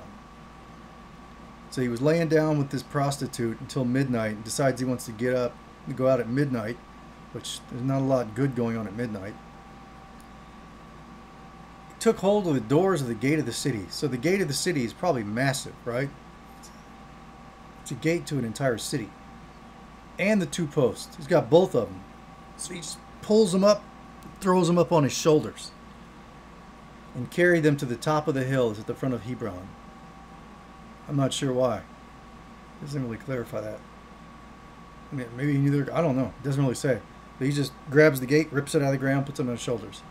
So he was laying down with this prostitute until midnight and decides he wants to get up and go out at midnight which there's not a lot good going on at midnight. He took hold of the doors of the gate of the city. So the gate of the city is probably massive, right? It's a gate to an entire city. And the two posts. He's got both of them. So he just pulls them up, throws them up on his shoulders, and carried them to the top of the hills at the front of Hebron. I'm not sure why. It doesn't really clarify that. Maybe he knew I don't know. It doesn't really say. But he just grabs the gate, rips it out of the ground, puts it on his shoulders.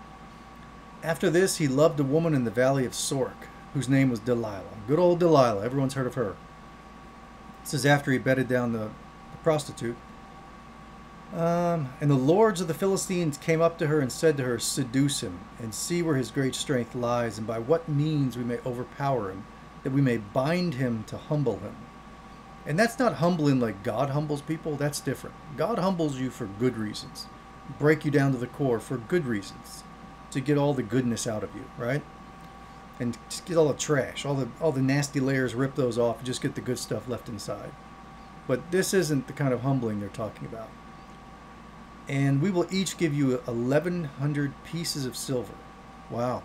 After this, he loved a woman in the valley of Sorek, whose name was Delilah. Good old Delilah. Everyone's heard of her. This is after he bedded down the, the prostitute. Um, and the lords of the Philistines came up to her and said to her, Seduce him, and see where his great strength lies, and by what means we may overpower him, that we may bind him to humble him. And that's not humbling like God humbles people, that's different. God humbles you for good reasons, break you down to the core for good reasons, to get all the goodness out of you, right? And get all the trash, all the all the nasty layers, rip those off, and just get the good stuff left inside. But this isn't the kind of humbling they're talking about. And we will each give you 1,100 pieces of silver. Wow.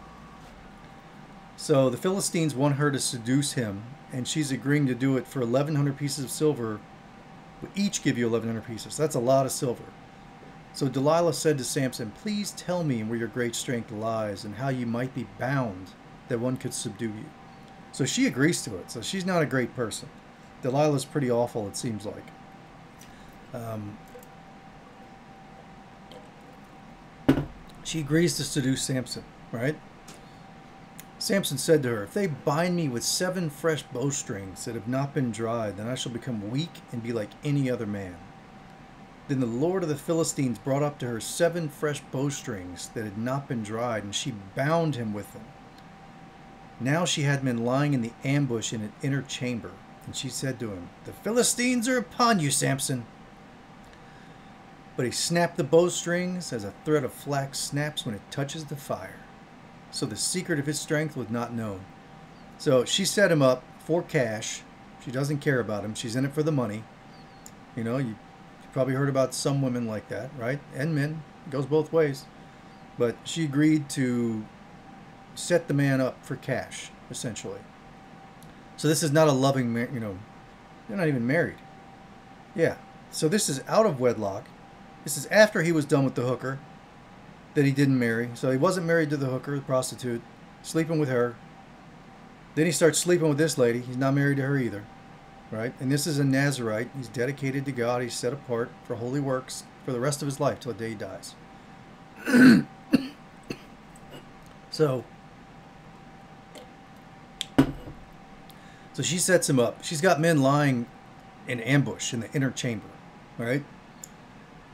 So the Philistines want her to seduce him and she's agreeing to do it for 1,100 pieces of silver. We each give you 1,100 pieces. That's a lot of silver. So Delilah said to Samson, Please tell me where your great strength lies and how you might be bound that one could subdue you. So she agrees to it. So she's not a great person. Delilah's pretty awful, it seems like. Um, she agrees to seduce Samson, right? Samson said to her, If they bind me with seven fresh bowstrings that have not been dried, then I shall become weak and be like any other man. Then the Lord of the Philistines brought up to her seven fresh bowstrings that had not been dried, and she bound him with them. Now she had men lying in the ambush in an inner chamber, and she said to him, The Philistines are upon you, Samson. But he snapped the bowstrings as a thread of flax snaps when it touches the fire so the secret of his strength was not known. So she set him up for cash. She doesn't care about him. She's in it for the money. You know, you, you probably heard about some women like that, right? And men. It goes both ways. But she agreed to set the man up for cash, essentially. So this is not a loving, you know, they're not even married. Yeah. So this is out of wedlock. This is after he was done with the hooker that he didn't marry. So he wasn't married to the hooker, the prostitute, sleeping with her. Then he starts sleeping with this lady. He's not married to her either, right? And this is a Nazarite. He's dedicated to God. He's set apart for holy works for the rest of his life till the day he dies. (coughs) so, so she sets him up. She's got men lying in ambush in the inner chamber, right?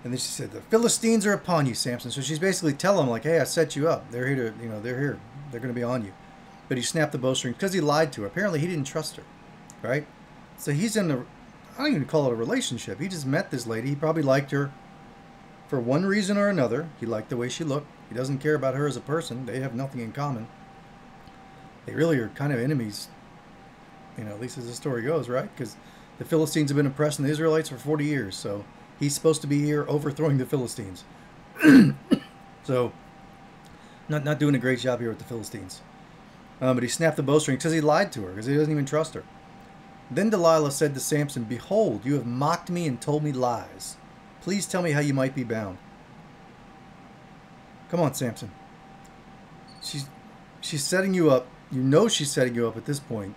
And then she said, "The Philistines are upon you, Samson." So she's basically telling him, like, "Hey, I set you up. They're here to, you know, they're here. They're going to be on you." But he snapped the bowstring because he lied to her. Apparently, he didn't trust her, right? So he's in a, I don't even call it a relationship. He just met this lady. He probably liked her for one reason or another. He liked the way she looked. He doesn't care about her as a person. They have nothing in common. They really are kind of enemies, you know, at least as the story goes, right? Because the Philistines have been oppressing the Israelites for 40 years. So He's supposed to be here overthrowing the Philistines. (clears throat) so, not, not doing a great job here with the Philistines. Um, but he snapped the bowstring because he lied to her, because he doesn't even trust her. Then Delilah said to Samson, Behold, you have mocked me and told me lies. Please tell me how you might be bound. Come on, Samson. She's she's setting you up. You know she's setting you up at this point.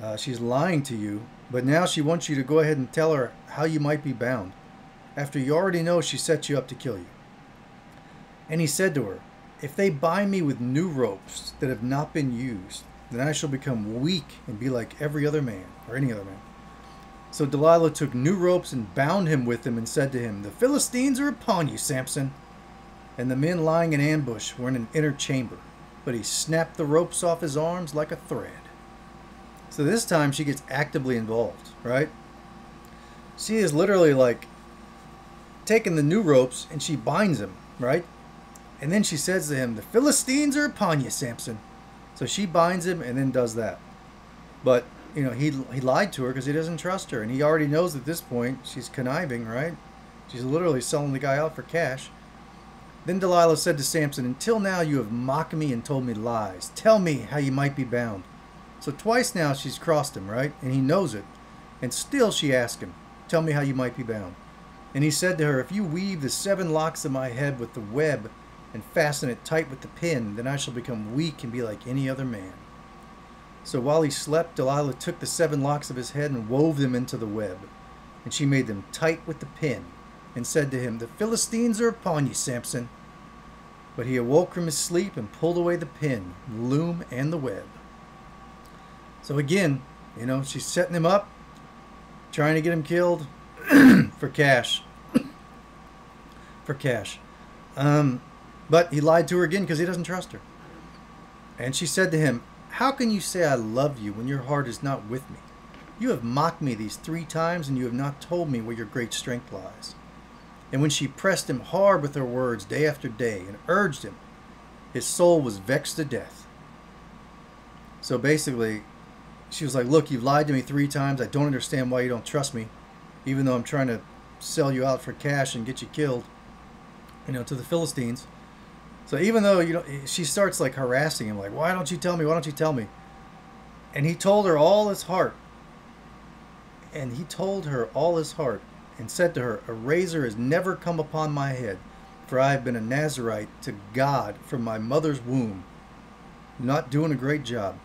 Uh, she's lying to you but now she wants you to go ahead and tell her how you might be bound, after you already know she set you up to kill you. And he said to her, If they bind me with new ropes that have not been used, then I shall become weak and be like every other man, or any other man. So Delilah took new ropes and bound him with them and said to him, The Philistines are upon you, Samson. And the men lying in ambush were in an inner chamber, but he snapped the ropes off his arms like a thread. So this time she gets actively involved, right? She is literally like taking the new ropes and she binds him, right? And then she says to him, The Philistines are upon you, Samson. So she binds him and then does that. But, you know, he, he lied to her because he doesn't trust her. And he already knows at this point she's conniving, right? She's literally selling the guy out for cash. Then Delilah said to Samson, Until now you have mocked me and told me lies. Tell me how you might be bound. So twice now she's crossed him, right? And he knows it. And still she asked him, Tell me how you might be bound. And he said to her, If you weave the seven locks of my head with the web and fasten it tight with the pin, then I shall become weak and be like any other man. So while he slept, Delilah took the seven locks of his head and wove them into the web. And she made them tight with the pin, and said to him, The Philistines are upon you, Samson. But he awoke from his sleep and pulled away the pin, the loom, and the web. So again, you know, she's setting him up, trying to get him killed (clears throat) for cash. (clears throat) for cash. Um, but he lied to her again because he doesn't trust her. And she said to him, How can you say I love you when your heart is not with me? You have mocked me these three times, and you have not told me where your great strength lies. And when she pressed him hard with her words day after day and urged him, his soul was vexed to death. So basically, she was like, Look, you've lied to me three times. I don't understand why you don't trust me, even though I'm trying to sell you out for cash and get you killed, you know, to the Philistines. So even though, you know, she starts like harassing him, like, Why don't you tell me? Why don't you tell me? And he told her all his heart. And he told her all his heart and said to her, A razor has never come upon my head, for I have been a Nazarite to God from my mother's womb. Not doing a great job.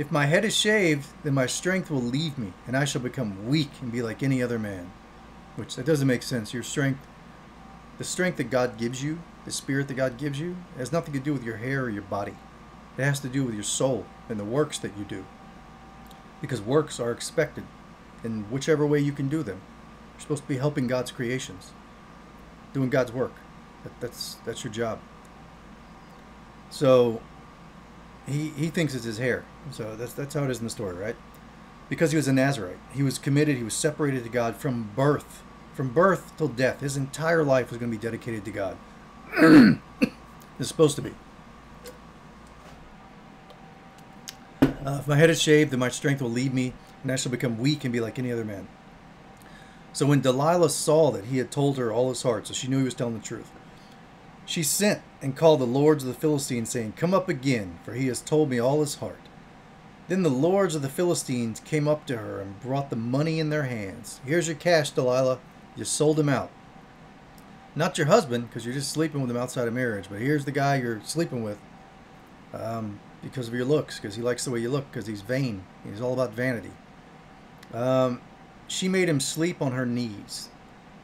If my head is shaved, then my strength will leave me, and I shall become weak and be like any other man. Which that doesn't make sense. Your strength, the strength that God gives you, the spirit that God gives you, has nothing to do with your hair or your body. It has to do with your soul and the works that you do. Because works are expected in whichever way you can do them. You're supposed to be helping God's creations, doing God's work. That, that's that's your job. So he he thinks it's his hair. So that's that's how it is in the story, right? Because he was a Nazarite, he was committed. He was separated to God from birth, from birth till death. His entire life was going to be dedicated to God. (coughs) it's supposed to be. Uh, if my head is shaved, then my strength will leave me, and I shall become weak and be like any other man. So when Delilah saw that he had told her all his heart, so she knew he was telling the truth, she sent and called the lords of the Philistines, saying, Come up again, for he has told me all his heart. Then the lords of the Philistines came up to her and brought the money in their hands. Here's your cash, Delilah. You sold him out. Not your husband, because you're just sleeping with him outside of marriage, but here's the guy you're sleeping with um, because of your looks, because he likes the way you look, because he's vain. He's all about vanity. Um, she made him sleep on her knees.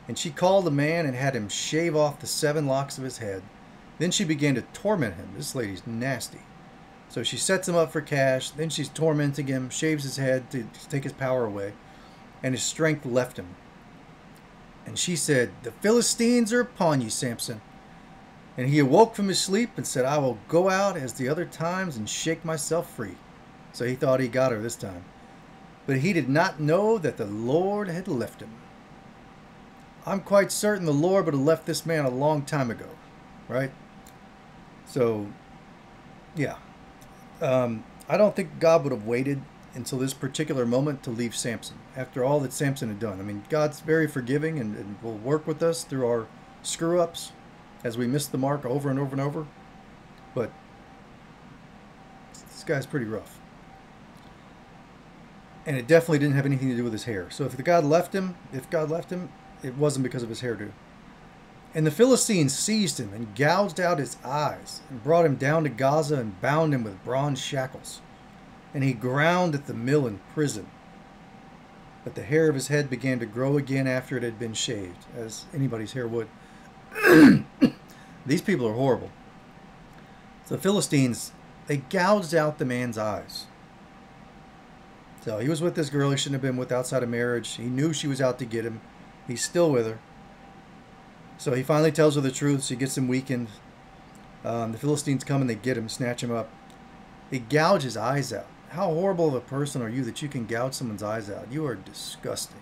And she called a man and had him shave off the seven locks of his head. Then she began to torment him. This lady's nasty. So she sets him up for cash. Then she's tormenting him, shaves his head to, to take his power away. And his strength left him. And she said, The Philistines are upon you, Samson. And he awoke from his sleep and said, I will go out as the other times and shake myself free. So he thought he got her this time but he did not know that the Lord had left him. I'm quite certain the Lord would have left this man a long time ago, right? So, yeah. Um, I don't think God would have waited until this particular moment to leave Samson after all that Samson had done. I mean, God's very forgiving and, and will work with us through our screw ups as we miss the mark over and over and over. But this guy's pretty rough and it definitely didn't have anything to do with his hair. So if the God left him, if God left him, it wasn't because of his hairdo. And the Philistines seized him and gouged out his eyes and brought him down to Gaza and bound him with bronze shackles. And he ground at the mill in prison. But the hair of his head began to grow again after it had been shaved, as anybody's hair would. (coughs) These people are horrible. So the Philistines, they gouged out the man's eyes so he was with this girl he shouldn't have been with outside of marriage. He knew she was out to get him. He's still with her. So he finally tells her the truth. She gets him weakened. Um, the Philistines come and they get him, snatch him up. They gouge his eyes out. How horrible of a person are you that you can gouge someone's eyes out? You are disgusting.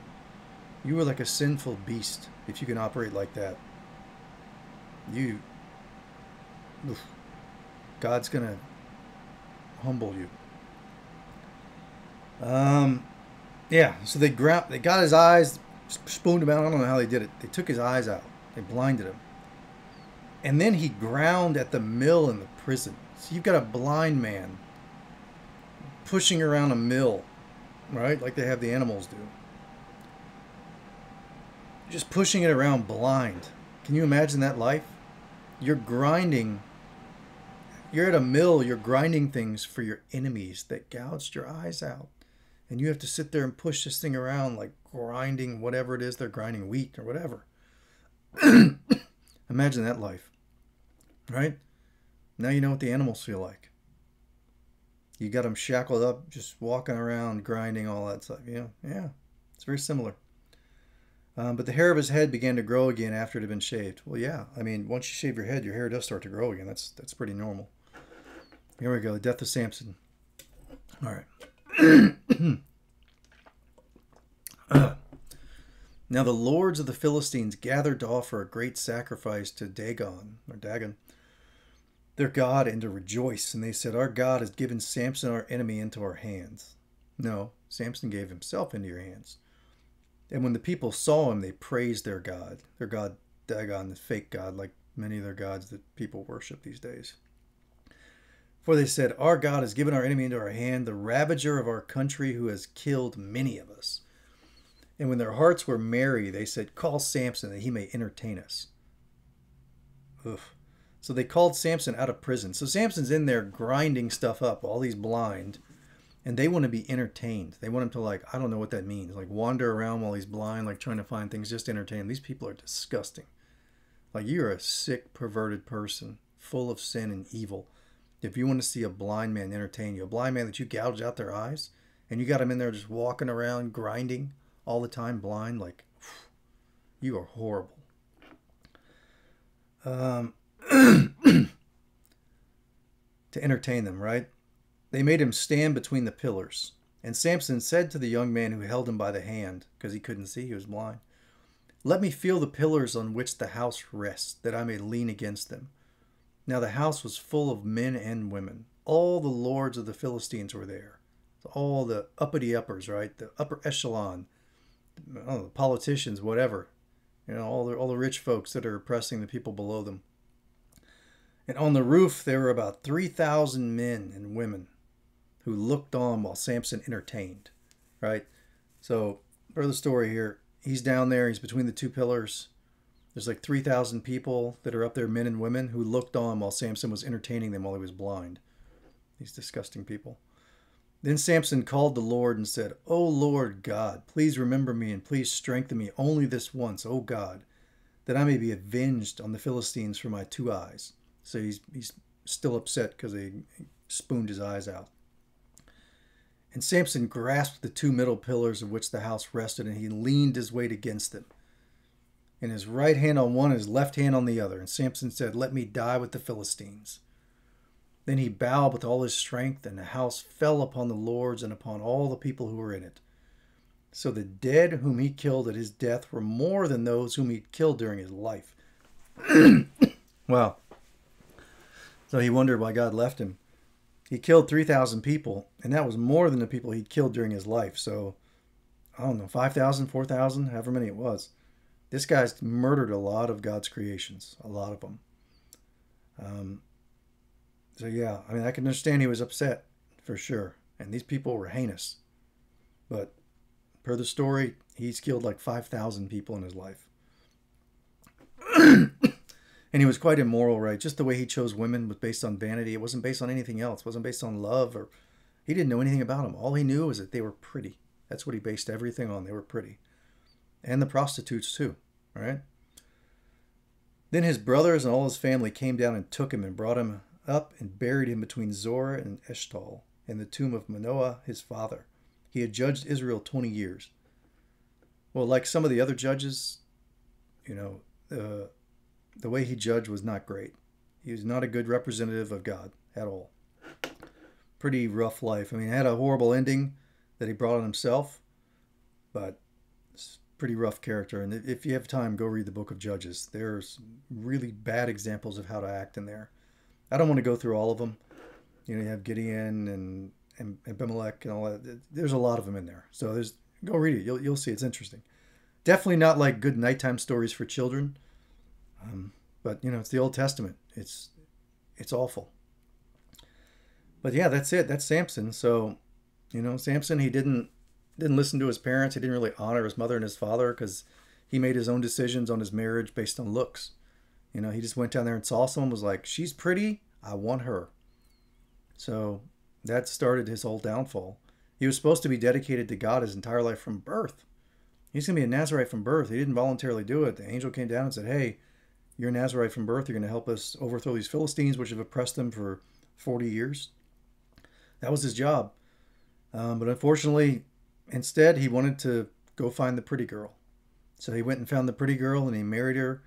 You are like a sinful beast if you can operate like that. You. Oof, God's going to humble you. Um, yeah, so they ground, they got his eyes, spooned him out. I don't know how they did it. They took his eyes out. They blinded him. And then he ground at the mill in the prison. So you've got a blind man pushing around a mill, right? Like they have the animals do. Just pushing it around blind. Can you imagine that life? You're grinding. You're at a mill, you're grinding things for your enemies that gouged your eyes out. And you have to sit there and push this thing around like grinding whatever it is they're grinding, wheat or whatever. (coughs) Imagine that life. Right? Now you know what the animals feel like. You got them shackled up, just walking around, grinding, all that stuff. You know, yeah, it's very similar. Um, but the hair of his head began to grow again after it had been shaved. Well, yeah, I mean, once you shave your head, your hair does start to grow again. That's that's pretty normal. Here we go. The death of Samson. All right. (coughs) now the lords of the Philistines gathered to offer a great sacrifice to Dagon or Dagon, their god, and to rejoice. And they said, "Our God has given Samson, our enemy, into our hands." No, Samson gave himself into your hands. And when the people saw him, they praised their God. Their God, Dagon, the fake God, like many of their gods that people worship these days. For they said, Our God has given our enemy into our hand, the ravager of our country, who has killed many of us. And when their hearts were merry, they said, Call Samson that he may entertain us. Oof. So they called Samson out of prison. So Samson's in there grinding stuff up while he's blind and they want to be entertained. They want him to like I don't know what that means, like wander around while he's blind, like trying to find things just entertain. These people are disgusting. Like you're a sick, perverted person, full of sin and evil. If you want to see a blind man entertain you, a blind man that you gouge out their eyes, and you got him in there just walking around grinding all the time, blind, like you are horrible. Um, (clears throat) to entertain them, right? They made him stand between the pillars. And Samson said to the young man who held him by the hand, because he couldn't see, he was blind, Let me feel the pillars on which the house rests, that I may lean against them. Now the house was full of men and women. All the lords of the Philistines were there. All the uppity uppers, right? The upper echelon, oh, the politicians, whatever. You know, all the, all the rich folks that are oppressing the people below them. And on the roof, there were about 3,000 men and women who looked on while Samson entertained, right? So, for the story here, he's down there, he's between the two pillars. There's like 3,000 people that are up there, men and women, who looked on while Samson was entertaining them while he was blind. These disgusting people. Then Samson called the Lord and said, O Lord God, please remember me and please strengthen me only this once, O God, that I may be avenged on the Philistines for my two eyes. So he's, he's still upset because they spooned his eyes out. And Samson grasped the two middle pillars of which the house rested, and he leaned his weight against them. And his right hand on one, and his left hand on the other. And Samson said, Let me die with the Philistines. Then he bowed with all his strength, and the house fell upon the lords and upon all the people who were in it. So the dead whom he killed at his death were more than those whom he killed during his life. (clears throat) wow. So he wondered why God left him. He killed 3,000 people, and that was more than the people he'd killed during his life. So, I don't know, 5,000, 4,000, however many it was. This guy's murdered a lot of God's creations, a lot of them. Um, so, yeah, I mean, I can understand he was upset for sure. And these people were heinous. But per the story, he's killed like 5,000 people in his life. (coughs) and he was quite immoral, right? Just the way he chose women was based on vanity. It wasn't based on anything else. It wasn't based on love or he didn't know anything about them. All he knew was that they were pretty. That's what he based everything on. They were pretty. And the prostitutes too, right? Then his brothers and all his family came down and took him and brought him up and buried him between Zorah and Eshtaol in the tomb of Manoah, his father. He had judged Israel 20 years. Well, like some of the other judges, you know, uh, the way he judged was not great. He was not a good representative of God at all. Pretty rough life. I mean, had a horrible ending that he brought on himself, but pretty rough character. And if you have time, go read the book of Judges. There's really bad examples of how to act in there. I don't want to go through all of them. You know, you have Gideon and, and Abimelech and all that. There's a lot of them in there. So there's go read it. You'll, you'll see it's interesting. definitely not like good nighttime stories for children. Um, but you know, it's the Old Testament. It's it's awful. But yeah, that's it. That's Samson. So, you know, Samson he didn't didn't listen to his parents. He didn't really honor his mother and his father because he made his own decisions on his marriage based on looks. You know, he just went down there and saw someone was like, "She's pretty. I want her." So that started his whole downfall. He was supposed to be dedicated to God his entire life from birth. He's going to be a Nazarite from birth. He didn't voluntarily do it. The angel came down and said, Hey, you're a Nazarite from birth. You're going to help us overthrow these Philistines, which have oppressed them for 40 years. That was his job. Um, but unfortunately, instead, he wanted to go find the pretty girl. So he went and found the pretty girl and he married her,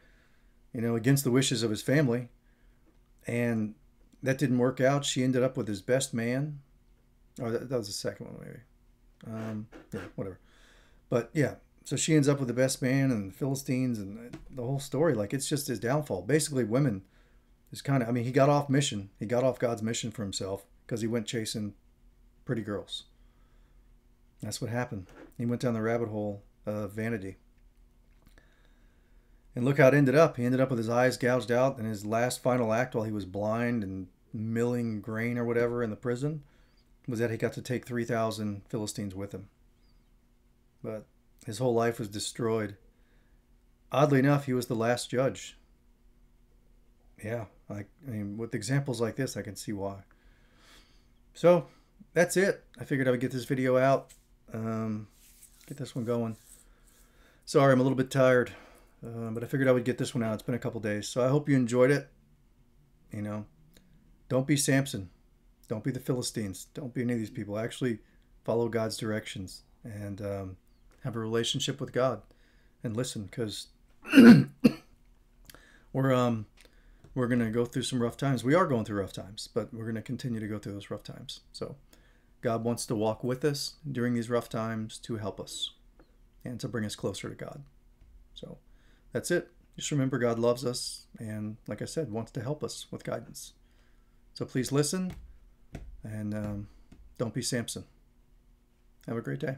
you know, against the wishes of his family. And that didn't work out. She ended up with his best man. Oh, that, that was the second one, maybe. Um, yeah, whatever. But yeah, so she ends up with the best man and the Philistines and the whole story. Like it's just his downfall. Basically, women is kind of. I mean, he got off mission. He got off God's mission for himself because he went chasing pretty girls. That's what happened. He went down the rabbit hole of vanity. And look how it ended up. He ended up with his eyes gouged out in his last final act while he was blind and milling grain or whatever in the prison was that he got to take 3,000 Philistines with him. But his whole life was destroyed. Oddly enough, he was the last judge. Yeah, I, I mean, with examples like this, I can see why. So that's it. I figured I would get this video out, um, get this one going. Sorry, I'm a little bit tired. Uh, but I figured I would get this one out. It's been a couple days. So I hope you enjoyed it. You know, don't be Samson. Don't be the Philistines. Don't be any of these people. Actually, follow God's directions and um, have a relationship with God and listen because (coughs) we're um we're gonna go through some rough times. We are going through rough times, but we're gonna continue to go through those rough times. So God wants to walk with us during these rough times to help us and to bring us closer to God. So that's it. Just remember God loves us and, like I said, wants to help us with guidance. So please listen and um, don't be Samson. Have a great day.